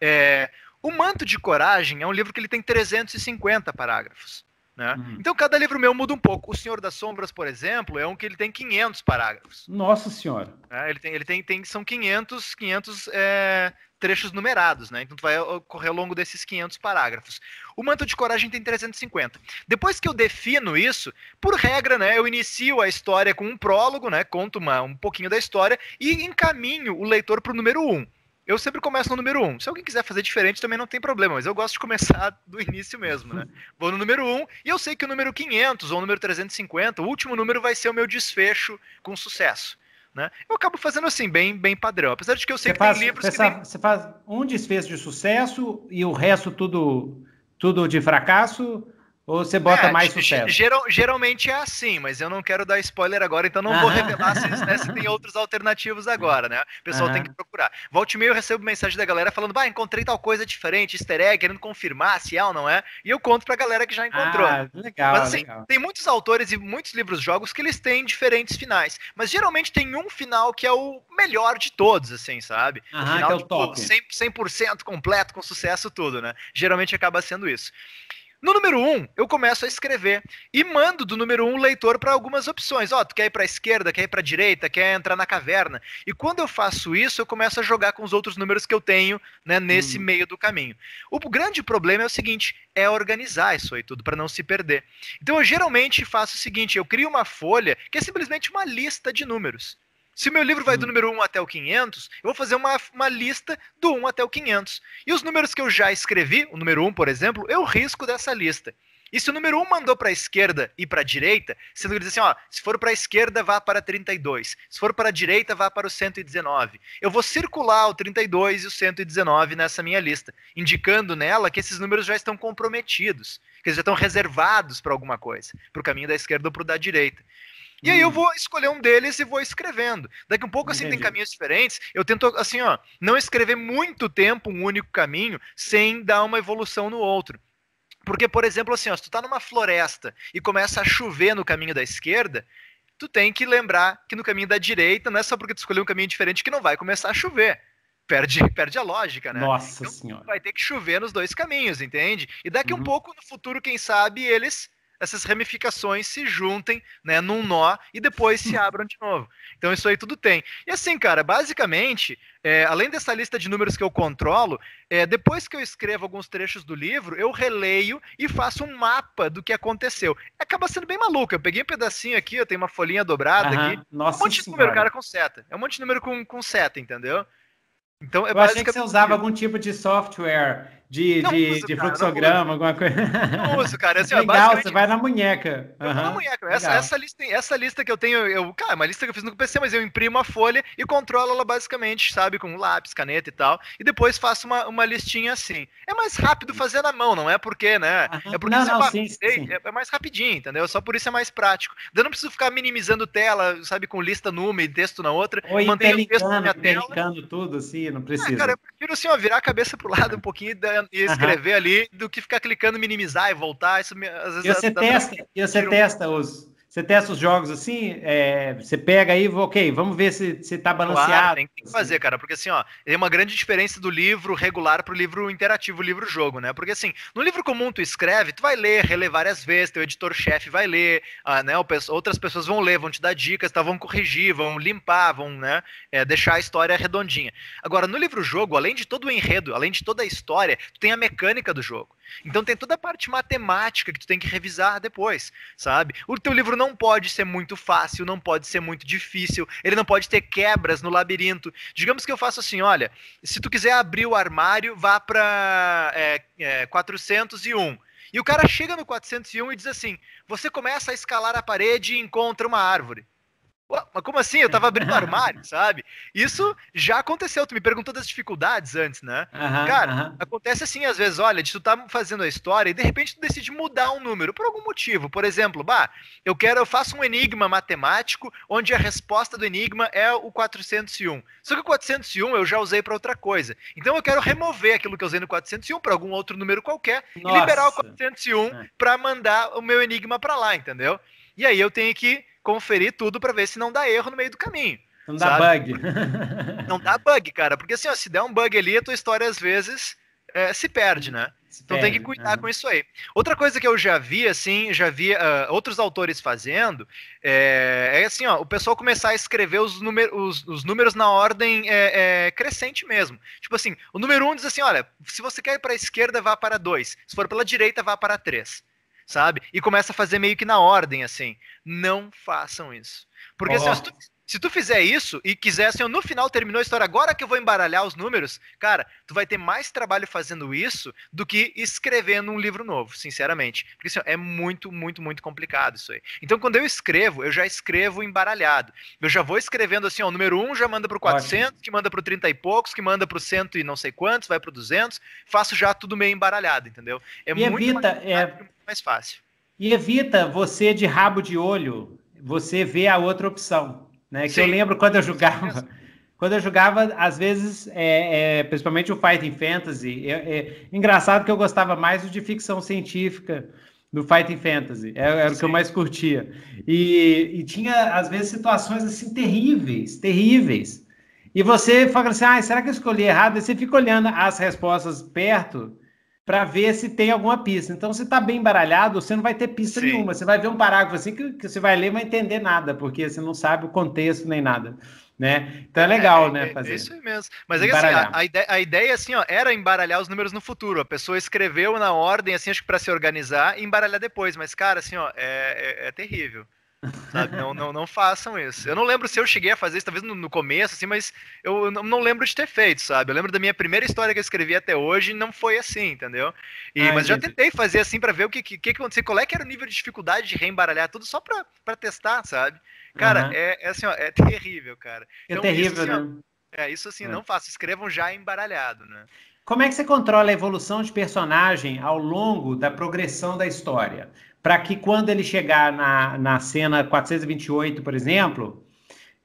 S2: É, o Manto de Coragem é um livro que ele tem 350 parágrafos. Né? Uhum. Então cada livro meu muda um pouco. O Senhor das Sombras, por exemplo, é um que ele tem 500 parágrafos.
S1: Nossa Senhora!
S2: É, ele tem, ele tem, tem, são 500, 500 é, trechos numerados, né? Então tu vai correr ao longo desses 500 parágrafos. O Manto de Coragem tem 350. Depois que eu defino isso, por regra, né, eu inicio a história com um prólogo, né? Conto uma, um pouquinho da história e encaminho o leitor para o número 1 eu sempre começo no número 1. Um. Se alguém quiser fazer diferente, também não tem problema, mas eu gosto de começar do início mesmo, né? Vou no número 1 um, e eu sei que o número 500 ou o número 350, o último número vai ser o meu desfecho com sucesso. Né? Eu acabo fazendo assim, bem, bem padrão. Apesar de que eu sei você que faz, tem livros
S1: você
S2: que. Tem...
S1: Você faz um desfecho de sucesso e o resto tudo, tudo de fracasso? Ou você bota é, mais sucesso?
S2: Geral, geralmente é assim, mas eu não quero dar spoiler agora, então não vou revelar se, né, se, tem outros alternativos agora, né? O pessoal tem que procurar. Volte e meio eu recebo mensagem da galera falando, bah, encontrei tal coisa diferente, easter egg, querendo confirmar se é ou não é, e eu conto pra galera que já encontrou. Ah,
S1: legal,
S2: mas assim,
S1: legal.
S2: tem muitos autores e muitos livros jogos que eles têm diferentes finais, mas geralmente tem um final que é o melhor de todos, assim, sabe?
S1: Aham, o final,
S2: que é
S1: o tipo, top.
S2: 100%, 100% completo, com sucesso, tudo, né? Geralmente acaba sendo isso. No número 1, um, eu começo a escrever e mando do número 1 um o leitor para algumas opções. Ó, oh, tu quer ir para a esquerda, quer ir para a direita, quer entrar na caverna. E quando eu faço isso, eu começo a jogar com os outros números que eu tenho né, nesse hum. meio do caminho. O grande problema é o seguinte: é organizar isso aí tudo para não se perder. Então eu geralmente faço o seguinte: eu crio uma folha que é simplesmente uma lista de números Se o meu livro vai do número 1 até o 500, eu vou fazer uma, uma lista do 1 até o 500. E os números que eu já escrevi, o número 1, por exemplo, eu risco dessa lista. E se o número 1 mandou para a esquerda e para a direita, sendo que ele diz assim, ó, se for para a esquerda, vá para 32. Se for para a direita, vá para o 119. Eu vou circular o 32 e o 119 nessa minha lista, indicando nela que esses números já estão comprometidos, que eles já estão reservados para alguma coisa, para o caminho da esquerda ou para o da direita. E aí eu hum. vou escolher um deles e vou escrevendo. Daqui um pouco, assim, Entendi. tem caminhos diferentes. Eu tento, assim, ó, não escrever muito tempo um único caminho sem dar uma evolução no outro. Porque, por exemplo, assim, ó, se tu tá numa floresta e começa a chover no caminho da esquerda, tu tem que lembrar que no caminho da direita não é só porque tu escolheu um caminho diferente que não vai começar a chover. Perde, perde a lógica, né?
S1: Nossa então, senhora.
S2: Vai ter que chover nos dois caminhos, entende? E daqui uhum. um pouco no futuro, quem sabe, eles essas ramificações se juntem né, num nó e depois se abram de novo. Então isso aí tudo tem. E assim, cara, basicamente, é, além dessa lista de números que eu controlo, é, depois que eu escrevo alguns trechos do livro, eu releio e faço um mapa do que aconteceu. Acaba sendo bem maluco. Eu peguei um pedacinho aqui, eu tenho uma folhinha dobrada aqui.
S1: Nossa
S2: um monte de número, cara, com seta. É um monte de número com, com seta, entendeu?
S1: Então, é eu achei que você usava algum tipo de software de, de, uso, de cara, fluxograma, alguma coisa.
S2: Não uso, cara. Assim,
S1: Legal, você vai na munheca.
S2: Uhum. na munheca. Essa, essa, lista, essa lista que eu tenho, eu, cara, é uma lista que eu fiz no PC, mas eu imprimo a folha e controlo ela basicamente, sabe, com lápis, caneta e tal. E depois faço uma, uma listinha assim. É mais rápido fazer na mão, não é porque, né? Uhum. É porque
S1: não, não, sim, sim.
S2: É, é mais rapidinho, entendeu? Só por isso é mais prático. Eu não preciso ficar minimizando tela, sabe, com lista numa e texto na outra.
S1: Ou interlinkando tudo, assim, não precisa. Ah, cara,
S2: eu prefiro assim, ó, virar a cabeça pro lado um pouquinho e escrever uhum. ali do que ficar clicando minimizar e voltar. Isso às vezes
S1: e você testa, e você testa os você testa os jogos assim, é, você pega aí, ok, vamos ver se, se tá balanceado. Claro,
S2: tem que fazer, cara, porque assim, ó, tem uma grande diferença do livro regular pro livro interativo, livro-jogo, né? Porque assim, no livro comum tu escreve, tu vai ler, reler várias vezes, teu editor-chefe vai ler, ah, né? Outras pessoas vão ler, vão te dar dicas, tá, vão corrigir, vão limpar, vão, né, é, deixar a história redondinha. Agora, no livro-jogo, além de todo o enredo, além de toda a história, tu tem a mecânica do jogo. Então tem toda a parte matemática que tu tem que revisar depois, sabe? O teu livro não pode ser muito fácil, não pode ser muito difícil, ele não pode ter quebras no labirinto. Digamos que eu faço assim, olha, se tu quiser abrir o armário, vá para é, é, 401. E o cara chega no 401 e diz assim: você começa a escalar a parede e encontra uma árvore. Mas como assim? Eu tava abrindo armário, sabe? Isso já aconteceu. Tu me perguntou das dificuldades antes, né? Uhum, Cara, uhum. acontece assim às vezes, olha, de tu tá fazendo a história e de repente tu decide mudar um número por algum motivo. Por exemplo, bah, eu quero, eu faço um enigma matemático onde a resposta do enigma é o 401. Só que o 401 eu já usei para outra coisa. Então eu quero remover aquilo que eu usei no 401 para algum outro número qualquer Nossa. e liberar o 401 é. para mandar o meu enigma para lá, entendeu? E aí eu tenho que conferir tudo para ver se não dá erro no meio do caminho.
S1: Não dá bug.
S2: não dá bug, cara. Porque assim, ó, se der um bug ali, a tua história às vezes é, se perde, né? Se então perde, tem que cuidar com isso aí. Outra coisa que eu já vi, assim, já vi uh, outros autores fazendo, é, é, assim, ó, o pessoal começar a escrever os, número, os, os números na ordem é, é, crescente mesmo. Tipo assim, o número 1 um diz assim, olha, se você quer ir para a esquerda, vá para 2. Se for pela direita, vá para 3 sabe? E começa a fazer meio que na ordem, assim. Não façam isso. Porque oh. se, tu, se, tu, fizer isso e quiser, assim, no final terminou a história, agora que eu vou embaralhar os números, cara, tu vai ter mais trabalho fazendo isso do que escrevendo um livro novo, sinceramente. Porque assim, é muito, muito, muito complicado isso aí. Então, quando eu escrevo, eu já escrevo embaralhado. Eu já vou escrevendo assim, ó, o número 1 já manda pro 400, Ótimo. que manda pro 30 e poucos, que manda pro 100 e não sei quantos, vai pro 200. Faço já tudo meio embaralhado, entendeu?
S1: É e muito evita, é,
S2: mais fácil.
S1: E evita você de rabo de olho, você ver a outra opção. Né? Que eu lembro quando eu jogava. Quando eu jogava, às vezes, é, é, principalmente o Fighting Fantasy, é, é, engraçado que eu gostava mais do de ficção científica do Fighting Fantasy, era, é, era o que eu mais curtia. E, e, tinha, às vezes, situações assim terríveis, terríveis. E você fala assim: ah, será que eu escolhi errado? E você fica olhando as respostas perto para ver se tem alguma pista. Então, se está bem embaralhado, você não vai ter pista Sim. nenhuma. Você vai ver um parágrafo assim que, que, você vai ler e vai entender nada, porque você não sabe o contexto nem nada. Né? Então é legal,
S2: é,
S1: né?
S2: É, fazer. É isso mesmo. Mas é que, assim, a, a, ideia, a ideia assim, ó, era embaralhar os números no futuro. A pessoa escreveu na ordem, assim, acho que para se organizar e embaralhar depois. Mas, cara, assim, ó, é, é, é terrível. Sabe? Não, não, não façam isso. Eu não lembro se eu cheguei a fazer isso, talvez no, no começo, assim, mas eu não, não, lembro de ter feito, sabe? Eu lembro da minha primeira história que eu escrevi até hoje não foi assim, entendeu? E, ah, mas já tentei fazer assim para ver o que, que, que aconteceu, qual é que era o nível de dificuldade de reembaralhar tudo só pra, pra testar, sabe? Cara, uhum. é, é, assim, ó, é terrível, cara.
S1: É então, terrível,
S2: isso,
S1: assim, né?
S2: Ó, é, isso assim, é. não faço. Escrevam já embaralhado, né?
S1: Como é que você controla a evolução de personagem ao longo da progressão da história? Para que quando ele chegar na, na cena 428, por exemplo,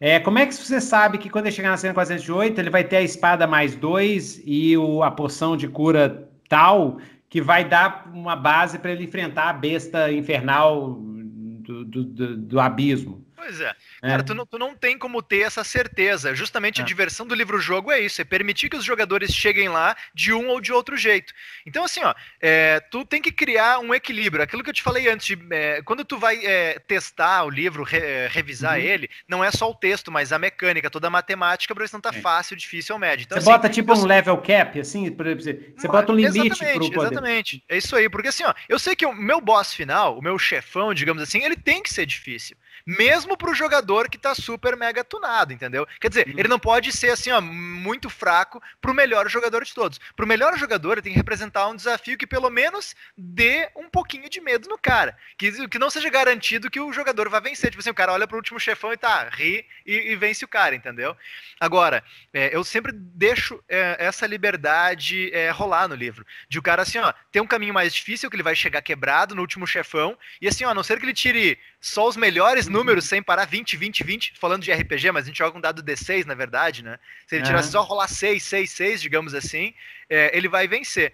S1: é, como é que você sabe que quando ele chegar na cena 428, ele vai ter a espada mais dois e o, a poção de cura tal, que vai dar uma base para ele enfrentar a besta infernal do, do, do, do abismo?
S2: Pois é. É. Cara, tu não, tu não tem como ter essa certeza. Justamente é. a diversão do livro-jogo é isso, é permitir que os jogadores cheguem lá de um ou de outro jeito. Então, assim, ó, é, tu tem que criar um equilíbrio. Aquilo que eu te falei antes, é, quando tu vai é, testar o livro, re, é, revisar uhum. ele, não é só o texto, mas a mecânica, toda a matemática, para ver se não tá fácil, difícil ou médio. Então,
S1: você assim, bota tipo eu... um level cap, assim, por exemplo, você bota um limite
S2: pro poder. Exatamente, é isso aí. Porque assim, ó, eu sei que o meu boss final, o meu chefão, digamos assim, ele tem que ser difícil mesmo para o jogador que está super mega tunado, entendeu? Quer dizer, uhum. ele não pode ser assim, ó, muito fraco para o melhor jogador de todos. Para o melhor jogador, ele tem que representar um desafio que pelo menos dê um pouquinho de medo no cara, que, que não seja garantido que o jogador vai vencer. Tipo assim, o cara olha para o último chefão e tá, ri e, e, vence o cara, entendeu? Agora, é, eu sempre deixo é, essa liberdade é, rolar no livro, de o cara assim, ó, ter um caminho mais difícil que ele vai chegar quebrado no último chefão e assim, ó, a não ser que ele tire só os melhores números sem parar 20, 20, 20, falando de RPG, mas a gente joga um dado D6, na verdade, né? Se ele tirar só rolar 6, 6, 6, digamos assim, é, ele vai vencer.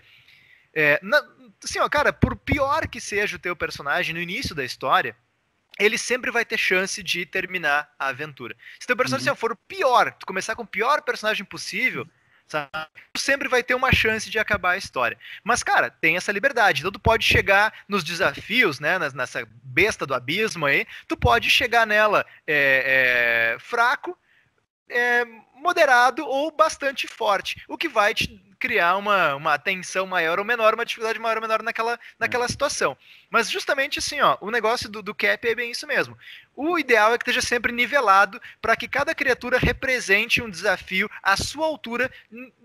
S2: É, na, assim, ó, cara, por pior que seja o teu personagem no início da história, ele sempre vai ter chance de terminar a aventura. Se teu personagem uhum. for o pior, tu começar com o pior personagem possível, sabe? sempre vai ter uma chance de acabar a história. Mas, cara, tem essa liberdade. Então, tu pode chegar nos desafios, né? Nessa besta do abismo aí, tu pode chegar nela é, é, fraco, é, moderado ou bastante forte. O que vai te criar uma, uma tensão maior ou menor, uma dificuldade maior ou menor naquela, naquela situação. Mas justamente assim, ó, o negócio do, do cap é bem isso mesmo. O ideal é que esteja sempre nivelado para que cada criatura represente um desafio à sua altura,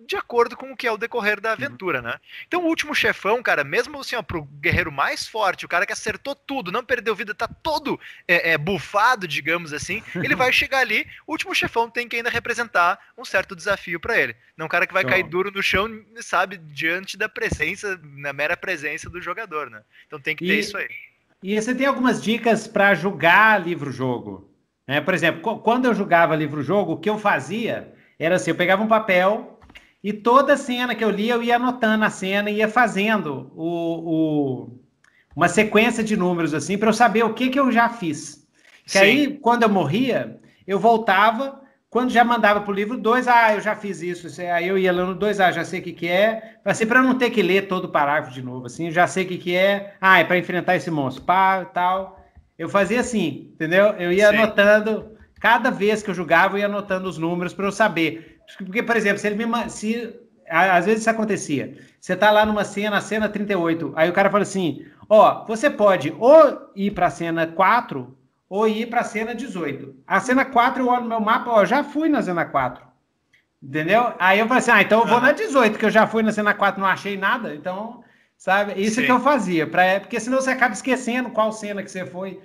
S2: de acordo com o que é o decorrer da aventura, né? Então o último chefão, cara, mesmo assim, ó, pro guerreiro mais forte, o cara que acertou tudo, não perdeu vida, tá todo é, é, bufado, digamos assim, ele vai chegar ali, o último chefão tem que ainda representar um certo desafio para ele. Não um cara que vai cair duro no chão, sabe, diante da presença, na mera presença do jogador, né? Então tem que ter e... isso aí.
S1: E você tem algumas dicas para jogar livro-jogo? É, por exemplo, quando eu jogava livro-jogo, o que eu fazia era assim: eu pegava um papel e toda cena que eu lia, eu ia anotando a cena e ia fazendo o, o uma sequência de números assim para eu saber o que, que eu já fiz. Que aí, quando eu morria, eu voltava quando já mandava para o livro 2, ah, eu já fiz isso, aí eu ia lendo 2, ah, já sei o que, que é, assim, para não ter que ler todo o parágrafo de novo, assim, já sei o que, que é, ah, é para enfrentar esse monstro, pá, tal. Eu fazia assim, entendeu? Eu ia Sim. anotando, cada vez que eu jogava, eu ia anotando os números para eu saber. Porque, por exemplo, se ele me. Se, às vezes isso acontecia. Você tá lá numa cena, cena 38, aí o cara fala assim: ó, você pode ou ir para a cena 4 ou ir para a cena 18. A cena 4, eu olho no meu mapa, ó, já fui na cena 4. Entendeu? Aí eu falei assim, ah, então eu vou na 18, que eu já fui na cena 4 não achei nada. Então, sabe? Isso Sim. que eu fazia. Pra, porque senão você acaba esquecendo qual cena que você foi.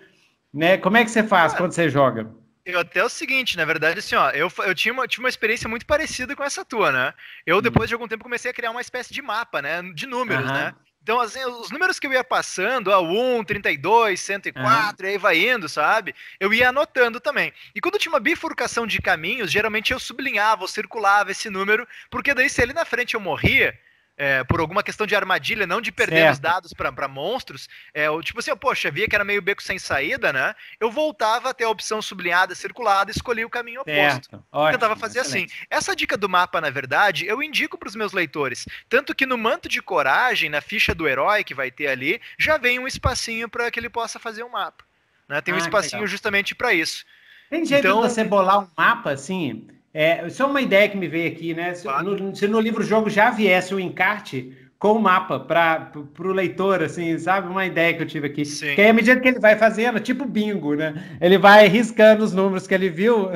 S1: Né? Como é que você faz ah, quando você joga?
S2: Eu até o seguinte, na verdade, assim, ó, eu, eu tinha, uma, tinha uma experiência muito parecida com essa tua, né? Eu, hum. depois de algum tempo, comecei a criar uma espécie de mapa, né? De números, uhum. né? Então, assim, os números que eu ia passando, a 1, 32, 104, uhum. e aí vai indo, sabe? Eu ia anotando também. E quando tinha uma bifurcação de caminhos, geralmente eu sublinhava ou circulava esse número, porque daí se ali na frente eu morria, é, por alguma questão de armadilha, não de perder certo. os dados para monstros, é, o, tipo assim, poxa, via que era meio beco sem saída, né? Eu voltava até a opção sublinhada, circulada, escolhi o caminho oposto. Certo. Ótimo, tentava fazer assim. excelente. assim. Essa dica do mapa, na verdade, eu indico para os meus leitores. Tanto que no manto de coragem, na ficha do herói que vai ter ali, já vem um espacinho para que ele possa fazer um mapa. Né? Tem um ah, espacinho justamente para isso.
S1: Tem jeito então, de você bolar um mapa assim? É, só uma ideia que me veio aqui, né? Se, no, se no livro-jogo já viesse o encarte com o mapa para o leitor, assim, sabe? Uma ideia que eu tive aqui. Sim. Que aí, à medida que ele vai fazendo, tipo bingo, né? Ele vai riscando os números que ele viu.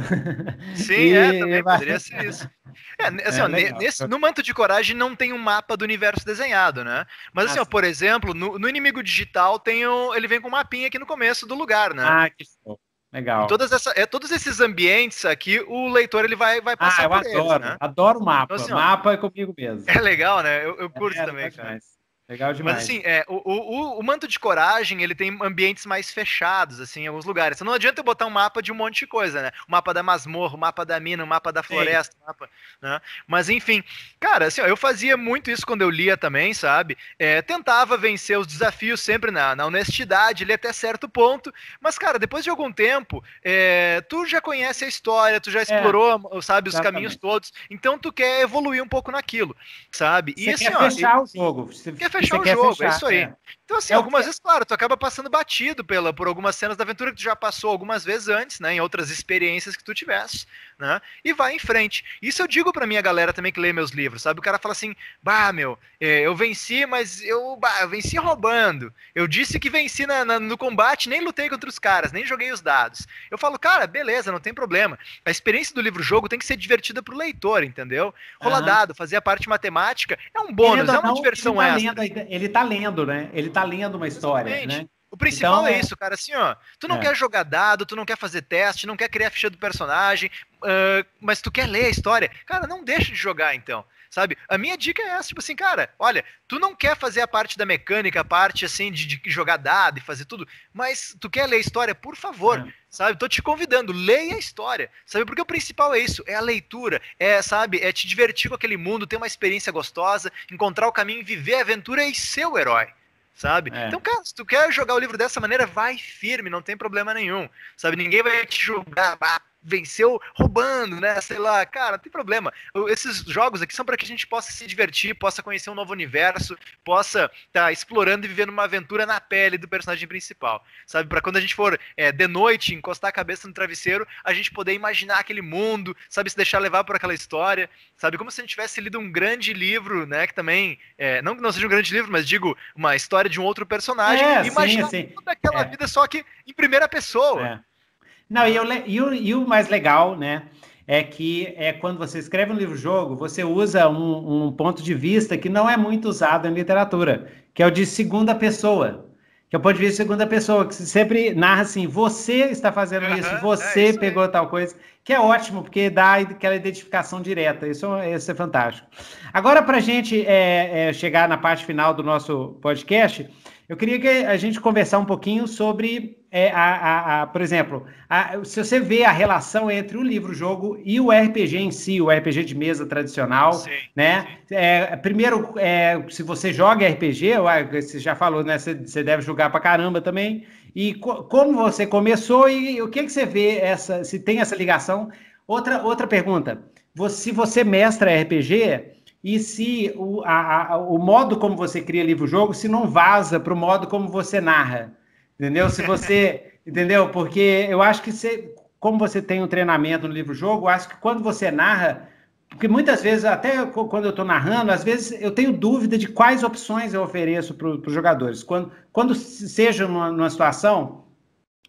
S2: Sim, é, também vai... poderia ser isso. É, assim, é, ó, nesse, no Manto de Coragem não tem um mapa do universo desenhado, né? Mas assim, ah, ó, por exemplo, no, no, Inimigo Digital tem o, ele vem com um mapinha aqui no começo do lugar, né?
S1: Ah, que show. Legal.
S2: Todas essa, é, todos esses ambientes aqui, o leitor ele vai, vai passar ah,
S1: eu por adoro, eles, né? Adoro o mapa. Então, assim, ó, mapa é comigo mesmo.
S2: É legal, né? Eu, eu curto é, também, cara. Demais.
S1: Legal demais.
S2: Mas assim, é, o, o, o, manto de coragem, ele tem ambientes mais fechados, assim, em alguns lugares. Então não adianta eu botar um mapa de um monte de coisa, né? O mapa da masmorra, o mapa da mina, o mapa da floresta, o mapa, né? Mas enfim, cara, assim, ó, eu fazia muito isso quando eu lia também, sabe? É, tentava vencer os desafios sempre na, na honestidade, ali até certo ponto. Mas, cara, depois de algum tempo, é, tu já conhece a história, tu já é. explorou, sabe, os exatamente. caminhos todos. Então tu quer evoluir um pouco naquilo, sabe?
S1: E Você assim, quer ó, fechar e, o jogo.
S2: Você quer fechar fechar o jogo, fechar, é isso aí. É. Então, assim, é algumas que... vezes, claro, tu acaba passando batido pela, por algumas cenas da aventura que tu já passou algumas vezes antes, né? Em outras experiências que tu tivesse, né? E vai em frente. Isso eu digo pra minha galera também que lê meus livros, sabe? O cara fala assim, bah, meu, é, eu venci, mas eu, bah, eu venci roubando. Eu disse que venci na, na, no combate, nem lutei contra os caras, nem joguei os dados. Eu falo, cara, beleza, não tem problema. A experiência do livro-jogo tem que ser divertida pro leitor, entendeu? Rolar uhum. dado, fazer a parte matemática, é um bônus, é uma não, diversão
S1: ele tá ele tá lendo, né? Ele tá lendo uma história, Exatamente. né?
S2: O principal então, é, isso, cara. Assim, ó, tu não é. quer jogar dado, tu não quer fazer teste, não quer criar ficha do personagem, uh, mas tu quer ler a história. Cara, não deixa de jogar então. Sabe? A minha dica é essa, tipo assim, cara, olha, tu não quer fazer a parte da mecânica, a parte assim de, de jogar dado e fazer tudo, mas tu quer ler a história, por favor, é. sabe? Tô te convidando, leia a história, sabe? Porque o principal é isso, é a leitura, é, sabe, é te divertir com aquele mundo, ter uma experiência gostosa, encontrar o caminho, viver a aventura e ser o herói sabe? É. Então, cara, se tu quer jogar o livro dessa maneira, vai firme, não tem problema nenhum, sabe? Ninguém vai te julgar, ah, venceu roubando, né? Sei lá, cara, não tem problema. Esses jogos aqui são para que a gente possa se divertir, possa conhecer um novo universo, possa estar tá explorando e vivendo uma aventura na pele do personagem principal, sabe? Para quando a gente for é, de noite encostar a cabeça no travesseiro, a gente poder imaginar aquele mundo, sabe? Se deixar levar por aquela história, sabe? Como se a gente tivesse lido um grande livro, né? Que também, é, não que não seja um grande livro, mas digo, uma história de um outro personagem, é, imaginar sim, sim. toda aquela é. vida só que em primeira pessoa.
S1: É. Não, e, eu, e, o, e o mais legal, né? é que é quando você escreve um livro-jogo, você usa um, um, ponto de vista que não é muito usado em literatura, que é o de segunda pessoa. Que é o ponto de vista de segunda pessoa, que sempre narra assim, você está fazendo uhum, isso, você é isso pegou tal coisa, que é ótimo, porque dá aquela identificação direta, isso, isso é fantástico. Agora, para a gente é, é, chegar na parte final do nosso podcast, eu queria que a gente conversar um pouquinho sobre, é, a, a, a, por exemplo, se você vê a relação entre o livro-jogo e o RPG em si, o RPG de mesa tradicional, sim, né? Sim. É, primeiro, é, se você joga RPG, você já falou, né? Você, você deve jogar pra caramba também. E co como você começou e o que, que você vê essa, se tem essa ligação? Outra, outra pergunta. Você, se você mestra RPG, e se o, a, a, o modo como você cria livro-jogo se não vaza para o modo como você narra, entendeu? Se você, entendeu? Porque eu acho que você, como você tem um treinamento no livro-jogo, acho que quando você narra, porque muitas vezes, até quando eu estou narrando, às vezes eu tenho dúvida de quais opções eu ofereço para os jogadores. Quando, quando seja numa, numa situação,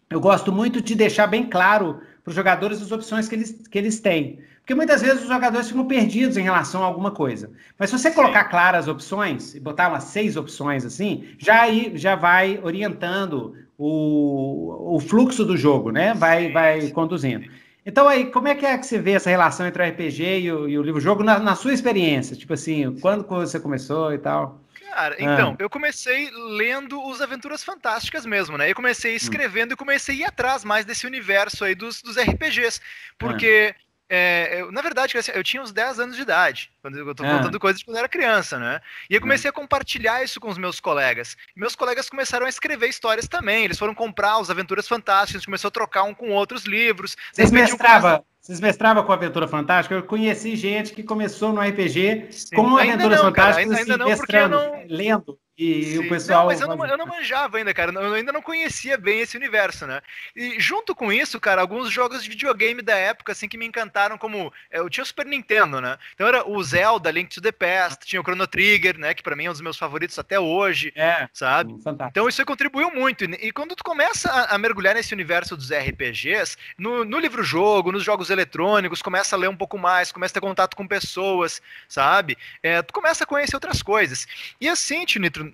S1: eu gosto muito de deixar bem claro para os jogadores as opções que eles, que eles têm. Porque muitas vezes os jogadores ficam perdidos em relação a alguma coisa. Mas se você colocar claras opções e botar umas seis opções assim, já aí já vai orientando o, o fluxo do jogo, né? Vai, vai conduzindo. Então aí, como é que é que você vê essa relação entre o RPG e o, e o livro-jogo na, na, sua experiência? Tipo assim, quando você começou e tal?
S2: Cara, então, ah. eu comecei lendo os Aventuras Fantásticas mesmo, né? Eu comecei hum. escrevendo hum. e comecei a ir atrás mais desse universo aí dos, dos RPGs. Porque ah. É, eu, na verdade, assim, eu tinha uns 10 anos de idade, quando eu tô é. contando coisas de quando eu era criança, né? E eu comecei a compartilhar isso com os meus colegas. E meus colegas começaram a escrever histórias também. Eles foram comprar os Aventuras Fantásticas, a gente começou a trocar um com outros livros.
S1: Vocês mestravam, um... Vocês mestravam com Aventura Fantástica? Eu conheci gente que começou no RPG Sim. com Aventuras não, Fantásticas, cara, ainda, ainda não, mestrando, não... lendo. E Sim. o pessoal. Não,
S2: mas eu não, eu não, manjava ainda, cara. Eu ainda não conhecia bem esse universo, né? E junto com isso, cara, alguns jogos de videogame da época, assim, que me encantaram, como. É, eu tinha o Super Nintendo, né? Então era o Zelda, Link to the Past, tinha o Chrono Trigger, né? Que pra mim é um dos meus favoritos até hoje. É. Sabe? Fantástico. Então isso contribuiu muito. E, quando tu começa a, a, mergulhar nesse universo dos RPGs, no, no livro-jogo, nos jogos eletrônicos, começa a ler um pouco mais, começa a ter contato com pessoas, sabe? É, tu começa a conhecer outras coisas. E assim,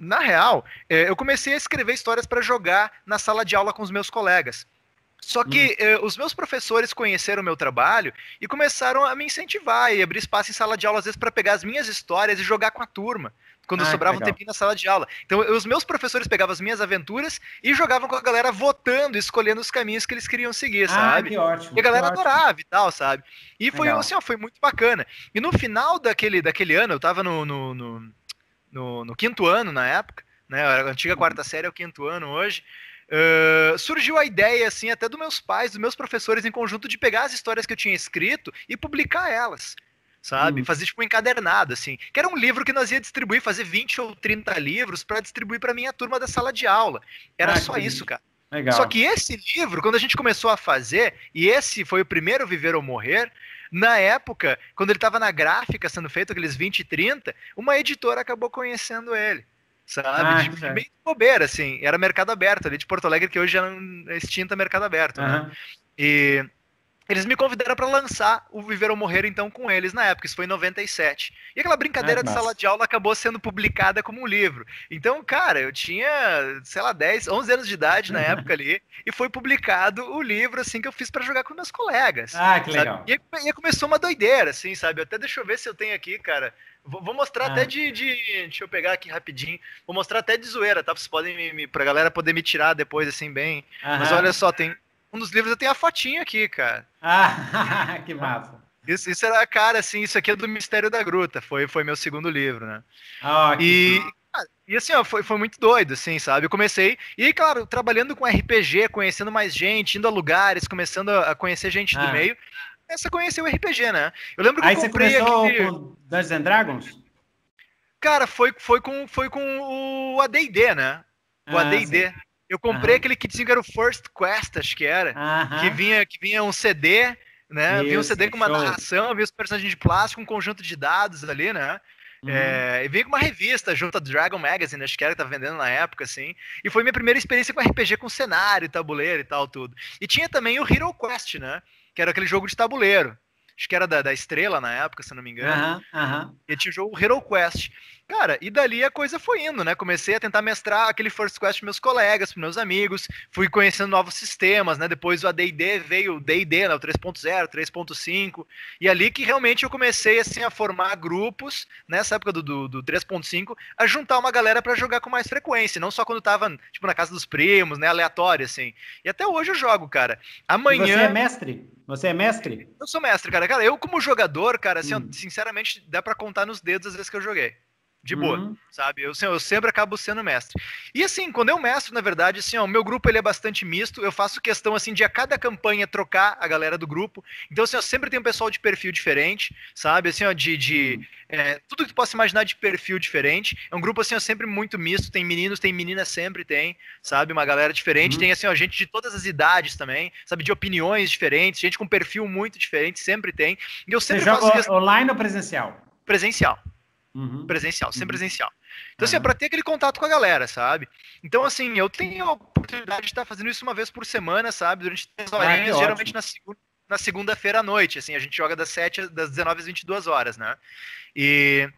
S2: Na real, é, eu comecei a escrever histórias para jogar na sala de aula com os meus colegas. Só que hum. eh, os meus professores conheceram o meu trabalho e começaram a me incentivar e abrir espaço em sala de aula, às vezes, para pegar as minhas histórias e jogar com a turma, quando ah, sobrava um tempinho na sala de aula. Então, os meus professores pegavam as minhas aventuras e jogavam com a galera votando, escolhendo os caminhos que eles queriam seguir, ah, sabe?
S1: Que ótimo.
S2: E a galera
S1: adorava
S2: ótimo. e tal, sabe? E foi assim, ó, foi muito bacana. E no final daquele, daquele ano, eu tava no, no, no, no, no quinto ano na época né? A antiga quarta série é o quinto ano hoje. Uh, surgiu a ideia, assim, até dos meus pais, dos meus professores em conjunto, de pegar as histórias que eu tinha escrito e publicar elas. Sabe? Hum. Fazer tipo um encadernado, assim. Que era um livro que nós ia distribuir, fazer 20 ou 30 livros para distribuir para minha turma da sala de aula. Era ah, só isso, cara. Legal. Só que esse livro, quando a gente começou a fazer, e esse foi o primeiro Viver ou Morrer, na época, quando ele estava na gráfica sendo feito, aqueles 20 e 30, uma editora acabou conhecendo ele sabe? Ah, de, é. bem bobeira, assim. Era mercado aberto ali de Porto Alegre, que hoje é extinta mercado aberto, uhum. né? E eles me convidaram para lançar o Viver ou Morrer, então, com eles na época. Isso foi em 97. E aquela brincadeira ah, de sala de aula acabou sendo publicada como um livro. Então, cara, eu tinha, sei lá, 10, 11 anos de idade na época ali. E foi publicado o livro, assim, que eu fiz para jogar com meus colegas.
S1: Ah, que sabe? legal.
S2: E, e começou uma doideira, assim, sabe? Até deixa eu ver se eu tenho aqui, cara. Vou, vou mostrar ah. até de, de, Deixa eu pegar aqui rapidinho. Vou mostrar até de zoeira, tá? Vocês podem me, me, pra galera poder me tirar depois, assim, bem. Aham. Mas olha só, tem. Um dos livros eu tenho a fotinha aqui, cara.
S1: Ah, que massa.
S2: Isso, isso era, cara, assim, isso aqui é do Mistério da Gruta. Foi, foi meu segundo livro, né?
S1: Ah,
S2: e, e assim, ó, foi, foi muito doido, assim, sabe? Eu comecei, e claro, trabalhando com RPG, conhecendo mais gente, indo a lugares, começando a conhecer gente ah. do meio essa conheceu o RPG, né? Eu lembro que
S1: Aí
S2: eu
S1: comprei você começou aquele... com Dungeons and Dragons?
S2: Cara, foi, foi, com, foi com o AD&D, né? O ah, AD&D. Eu comprei aquele kitzinho que era o First Quest, acho que era. Que vinha, que vinha um CD, né? Isso, vinha um CD com uma show. narração, vinha os personagens de plástico, um conjunto de dados ali, né? Uhum. É, e veio com uma revista junto a Dragon Magazine, acho que era que tava vendendo na época, assim. E foi minha primeira experiência com RPG com cenário, tabuleiro e tal, tudo. E tinha também o Hero Quest, né? que era aquele jogo de tabuleiro. Acho que era da, da Estrela na época, se não me engano.
S1: Uhum, uhum.
S2: E tinha o jogo Hero Quest. Cara, e dali a coisa foi indo, né? Comecei a tentar mestrar aquele First Quest para meus colegas, para meus amigos, fui conhecendo novos sistemas, né? Depois o AD&D veio o D&D, né? o 3.0, 3.5, e ali que realmente eu comecei assim a formar grupos, nessa época do, do, do 3.5, a juntar uma galera para jogar com mais frequência, não só quando tava, tipo, na casa dos primos, né? Aleatório, assim. E até hoje eu jogo, cara. Amanhã... E
S1: você é mestre? Você é mestre?
S2: Eu sou mestre, cara. Cara, eu como jogador, cara, assim, hum. sinceramente, dá para contar nos dedos as vezes que eu joguei de boa, uhum. sabe? Eu, eu, sempre acabo sendo mestre. E assim, quando eu mestro, na verdade, assim, ó, o meu grupo ele é bastante misto. Eu faço questão assim de a cada campanha trocar a galera do grupo. Então, assim, eu sempre tenho um pessoal de perfil diferente, sabe? Assim, ó, de, de uhum. é, tudo que tu possa imaginar de perfil diferente. É um grupo assim, ó, sempre muito misto. Tem meninos, tem meninas, sempre tem, sabe? Uma galera diferente. Uhum. Tem assim, ó, gente de todas as idades também, sabe? De opiniões diferentes, gente com perfil muito diferente, sempre tem. E eu sempre
S1: Você faço questão... online ou presencial?
S2: Presencial. Uhum. Presencial, sempre uhum. presencial. Então, assim, é pra ter aquele contato com a galera, sabe? Então, assim, eu tenho a oportunidade de estar fazendo isso uma vez por semana, sabe? Durante três horinhas, ah, geralmente na, segunda, na segunda-feira à noite, assim, a gente joga das 7 das 19 às 22 horas, né? E,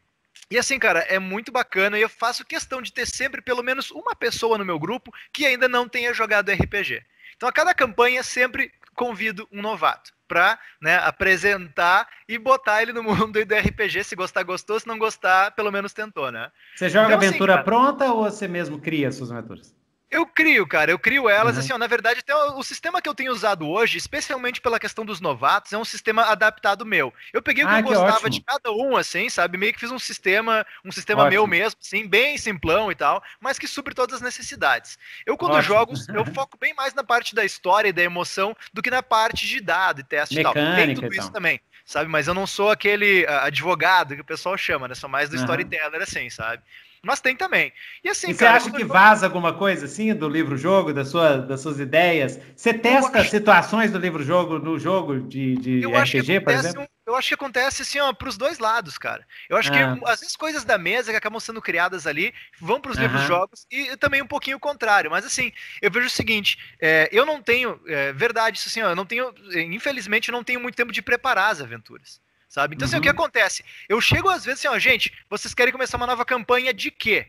S2: e assim, cara, é muito bacana e eu faço questão de ter sempre pelo menos uma pessoa no meu grupo que ainda não tenha jogado RPG. Então, a cada campanha, sempre convido um novato para né, apresentar e botar ele no mundo do RPG. Se gostar, gostou. Se não gostar, pelo menos tentou, né?
S1: Você joga então, aventura assim, cara, pronta ou você mesmo cria suas aventuras?
S2: Eu crio, cara, eu crio elas, uhum. assim, ó, na verdade, até o, o, sistema que eu tenho usado hoje, especialmente pela questão dos novatos, é um sistema adaptado meu. Eu peguei o que ah, eu gostava ótimo. de cada um, assim, sabe, meio que fiz um sistema, um sistema ótimo. meu mesmo, assim, bem simplão e tal, mas que supre todas as necessidades. Eu, quando ótimo. jogo, eu foco bem mais na parte da história e da emoção do que na parte de dado e teste
S1: Mecânica,
S2: e tal.
S1: Tem
S2: tudo
S1: então.
S2: isso também, sabe, mas eu não sou aquele uh, advogado que o pessoal chama, né, sou mais do uhum. storyteller, assim, sabe. Mas tem também.
S1: E assim, e cara, você acha que vaza alguma coisa assim do livro-jogo, da sua, das suas ideias? Você testa acho... situações do livro-jogo no jogo de, de RPG, por exemplo?
S2: Um, eu acho que acontece assim, ó, pros dois lados, cara. Eu acho ah. que às vezes coisas da mesa que acabam sendo criadas ali vão para os uhum. livros-jogos e também um pouquinho o contrário. Mas assim, eu vejo o seguinte: é, eu não tenho, é, verdade, isso assim, ó, eu não tenho, infelizmente, eu não tenho muito tempo de preparar as aventuras sabe? Então, uhum. assim, o que uhum. acontece? Eu chego às vezes assim, ó, gente, vocês querem começar uma nova campanha de quê?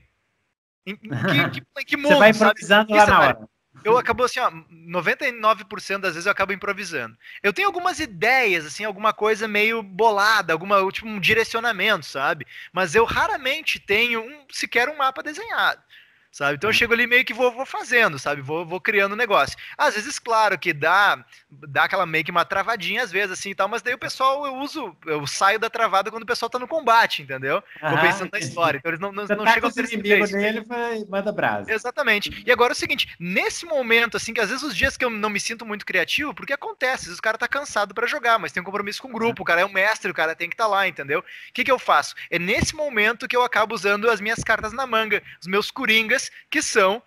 S2: Em, em, que, que, que mundo,
S1: Você vai improvisando lá na hora.
S2: Eu acabo assim, ó, 99% das vezes eu acabo improvisando. Eu tenho algumas ideias, assim, alguma coisa meio bolada, alguma, tipo, um direcionamento, sabe? Mas eu raramente tenho um, sequer um mapa desenhado sabe? Então eu uhum. chego ali meio que vou, vou fazendo, sabe? Vou, vou criando um negócio. Às vezes, claro, que dá, dá aquela meio que uma travadinha, às vezes, assim e tal, mas daí o pessoal, eu uso, eu saio da travada quando o pessoal tá no combate, entendeu? Ah, Vou pensando na história. Então eles não, não, não
S1: tá chegam a ser inimigo dele, foi, manda brasa.
S2: Exatamente. E agora é o seguinte, nesse momento, assim, que às vezes os dias que eu não me sinto muito criativo, porque acontece, às vezes o cara tá cansado para jogar, mas tem um compromisso com o grupo, o cara é um mestre, o cara tem que estar tá lá, entendeu? O que que eu faço? É nesse momento que eu acabo usando as minhas cartas na manga, os meus coringas, que são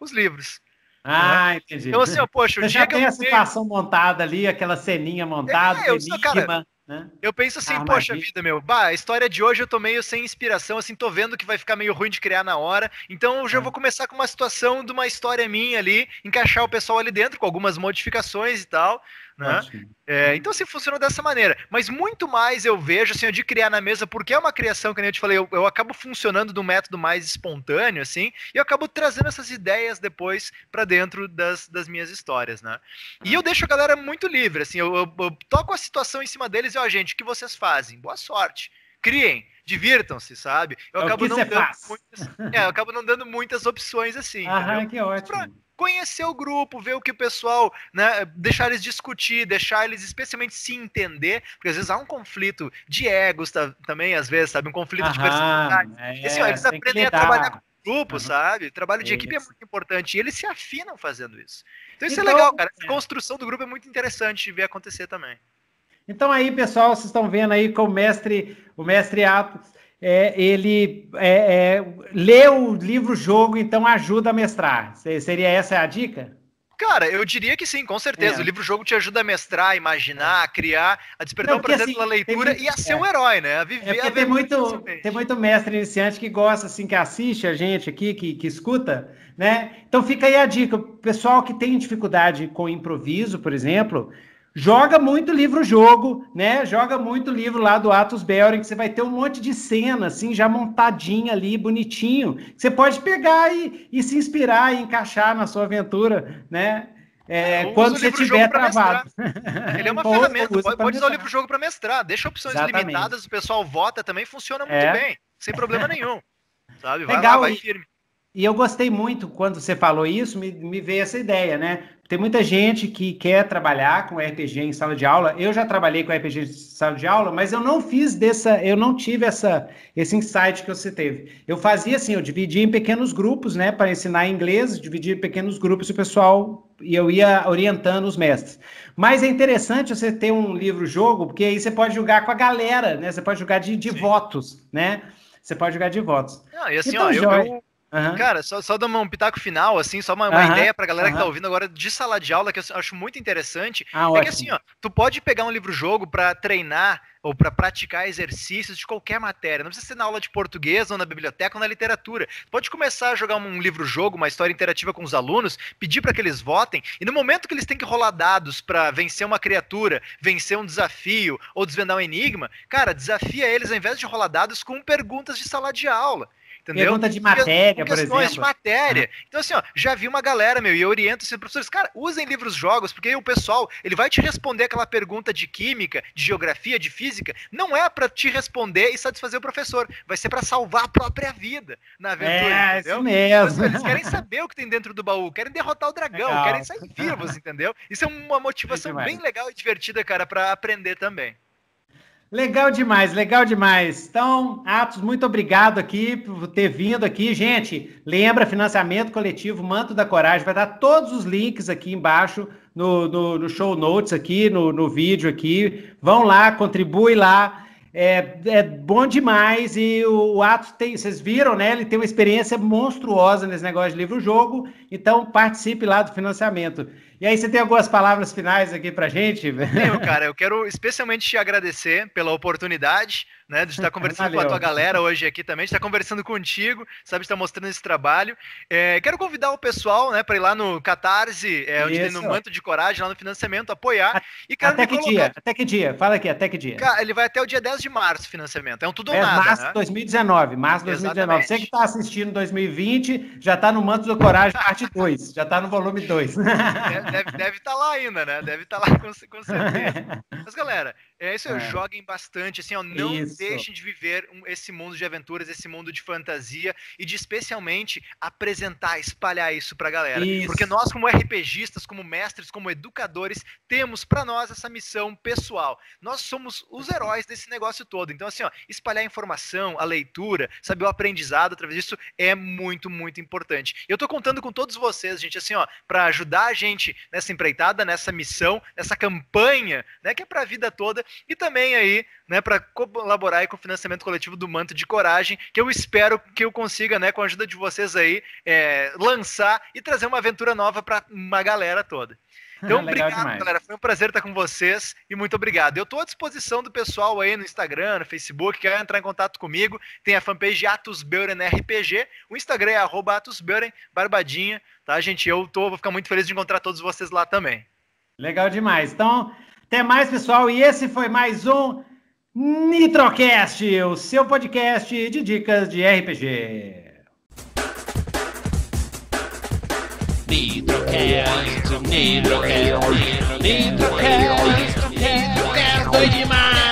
S2: os livros.
S1: Ah, né? entendi.
S2: Então, assim, ó, poxa,
S1: o dia já tem a situação montada ali, aquela ceninha montada, é, eu, enigma, cara,
S2: né? Eu penso assim, ah, poxa vida, meu, bah, a história de hoje eu tô meio sem inspiração, assim, tô vendo que vai ficar meio ruim de criar na hora, então eu já ah. vou começar com uma situação de uma história minha ali, encaixar o pessoal ali dentro, com algumas modificações e tal, né? É, então, assim, funciona dessa maneira. Mas muito mais eu vejo, assim, de criar na mesa, porque é uma criação, que nem eu te falei, eu, eu acabo funcionando do método mais espontâneo, assim, e eu acabo trazendo essas ideias depois para dentro das, das minhas histórias, né? E eu deixo a galera muito livre, assim, eu, eu, eu toco a situação em cima deles e, ó, gente, o que vocês fazem? Boa sorte. Criem divirtam-se, sabe?
S1: Eu é acabo não dando
S2: muitas, é, eu acabo não dando muitas opções assim.
S1: Ah, que ótimo. Pra,
S2: conhecer o grupo, ver o que o pessoal, né, deixar eles discutir, deixar eles especialmente se entender, porque às vezes há um conflito de egos tá, também, às vezes, sabe, um conflito Aham, de personalidade. É, assim, ó, eles aprendem a trabalhar com o grupo, uhum. sabe? Trabalho de equipe é muito importante e eles se afinam fazendo isso. Então isso é então, é legal, cara. A construção do grupo é muito interessante de ver acontecer também.
S1: Então aí, pessoal, vocês estão vendo aí com o mestre, o mestre Atos é, ele é, é, lê o livro-jogo, então ajuda a mestrar. Seria essa a dica?
S2: Cara, eu diria que sim, com certeza. É. O livro-jogo te ajuda a mestrar, a imaginar, a criar, a despertar Não, um prazer assim, pela leitura muito, e a ser um é. herói, né? A
S1: viver, é a tem, muito, tem muito mestre iniciante que gosta, assim, que assiste a gente aqui, que, que escuta, né? Então fica aí a dica. O pessoal que tem dificuldade com improviso, por exemplo, Joga muito livro-jogo, né? Joga muito livro lá do Atos Belring, que você vai ter um monte de cena, assim, já montadinha ali, bonitinho. Você pode pegar e, e se inspirar e encaixar na sua aventura, né? É, quando você tiver travado.
S2: Ele é uma ferramenta, pode, pode usar o livro-jogo para mestrar. Deixa opções Exatamente. limitadas, o pessoal vota também, funciona muito é. bem, sem problema nenhum. Sabe?
S1: Vai Legal, lá, vai firme. E eu gostei muito quando você falou isso, me, me veio essa ideia, né? Tem muita gente que quer trabalhar com RPG em sala de aula. Eu já trabalhei com RPG em sala de aula, mas eu não fiz dessa, eu não tive essa, esse insight que você teve. Eu fazia assim, eu dividia em pequenos grupos, né, para ensinar inglês, dividia em pequenos grupos e o pessoal e eu ia orientando os mestres. Mas é interessante você ter um livro-jogo, porque aí você pode jogar com a galera, né? Você pode jogar de, de votos, né? Você pode jogar de votos.
S2: Não, e assim, então, ó, eu, eu, Uhum. Cara, só, só dar um pitaco final, assim, só uma, uma uhum. ideia pra galera uhum. que tá ouvindo agora de sala de aula, que eu acho muito interessante. Ah, é ótimo. que assim, ó, tu pode pegar um livro-jogo para treinar ou para praticar exercícios de qualquer matéria. Não precisa ser na aula de português, ou na biblioteca, ou na literatura. Tu pode começar a jogar um livro-jogo, uma história interativa com os alunos, pedir para que eles votem, e no momento que eles têm que rolar dados para vencer uma criatura, vencer um desafio ou desvendar um enigma, cara, desafia eles ao invés de rolar dados com perguntas de sala de aula. Entendeu?
S1: Pergunta de matéria, por exemplo.
S2: de matéria. Uhum. Então, assim, ó, já vi uma galera, meu, e eu oriento esses professores, cara, usem livros jogos, porque aí o pessoal, ele vai te responder aquela pergunta de química, de geografia, de física, não é para te responder e satisfazer o professor, vai ser para salvar a própria vida na aventura,
S1: é, entendeu? Isso mesmo.
S2: Eles querem saber o que tem dentro do baú, querem derrotar o dragão, legal. querem sair vivos, entendeu? Isso é uma motivação bem legal e divertida, cara, para aprender também.
S1: Legal demais, legal demais. Então, Atos, muito obrigado aqui por ter vindo aqui. Gente, lembra, financiamento coletivo, Manto da Coragem, vai dar todos os links aqui embaixo no, no, no show notes aqui, no, no vídeo aqui. Vão lá, contribui lá. É, é bom demais e o, o Atos tem, vocês viram, né? Ele tem uma experiência monstruosa nesse negócio de livro-jogo, então participe lá do financiamento. E aí, você tem algumas palavras finais aqui pra gente?
S2: Tenho, cara. Eu quero especialmente te agradecer pela oportunidade né? De estar conversando Valeu. com a tua galera hoje aqui também, de estar conversando contigo, sabe, estar mostrando esse trabalho. É, quero convidar o pessoal, né, para ir lá no Catarse, é, onde tem no Manto de Coragem, lá no financiamento, apoiar.
S1: E quero até que colocar... dia? Até que dia? Fala aqui, até que dia?
S2: Cara, ele vai até o dia 10 de março, financiamento. É um tudo ou é, nada,
S1: março de né? 2019, março de 2019. Você que está assistindo 2020, já está no Manto de Coragem, parte 2. Já está no volume 2.
S2: Deve estar tá lá ainda, né? Deve estar tá lá com, com certeza. Mas, galera, é isso, é. joguem bastante, assim, ó, não isso. deixem de viver um, esse mundo de aventuras, esse mundo de fantasia e de especialmente apresentar, espalhar isso pra galera. Isso. Porque nós, como RPGistas, como mestres, como educadores, temos para nós essa missão pessoal. Nós somos os heróis desse negócio todo. Então, assim, ó, espalhar a informação, a leitura, saber o aprendizado através disso é muito, muito importante. Eu tô contando com todos vocês, gente, assim, ó, para ajudar a gente nessa empreitada, nessa missão, nessa campanha, né, que é pra vida toda e também aí, né, para colaborar com o financiamento coletivo do Manto de Coragem, que eu espero que eu consiga, né, com a ajuda de vocês aí, é, lançar e trazer uma aventura nova para uma galera toda. Então, obrigado, demais. galera. Foi um prazer estar com vocês e muito obrigado. Eu estou à disposição do pessoal aí no Instagram, no Facebook, quer entrar em contato comigo. Tem a fanpage Atos Beuren RPG, o Instagram é arroba Barbadinha, tá, gente? Eu tô, vou ficar muito feliz de encontrar todos vocês lá também.
S1: Legal demais. Então, até mais, pessoal. E esse foi mais um Nitrocast, o seu podcast de dicas de RPG. Nitrocast, Nitrocast, Nitrocast, Nitrocast, Nitrocast, Nitrocast,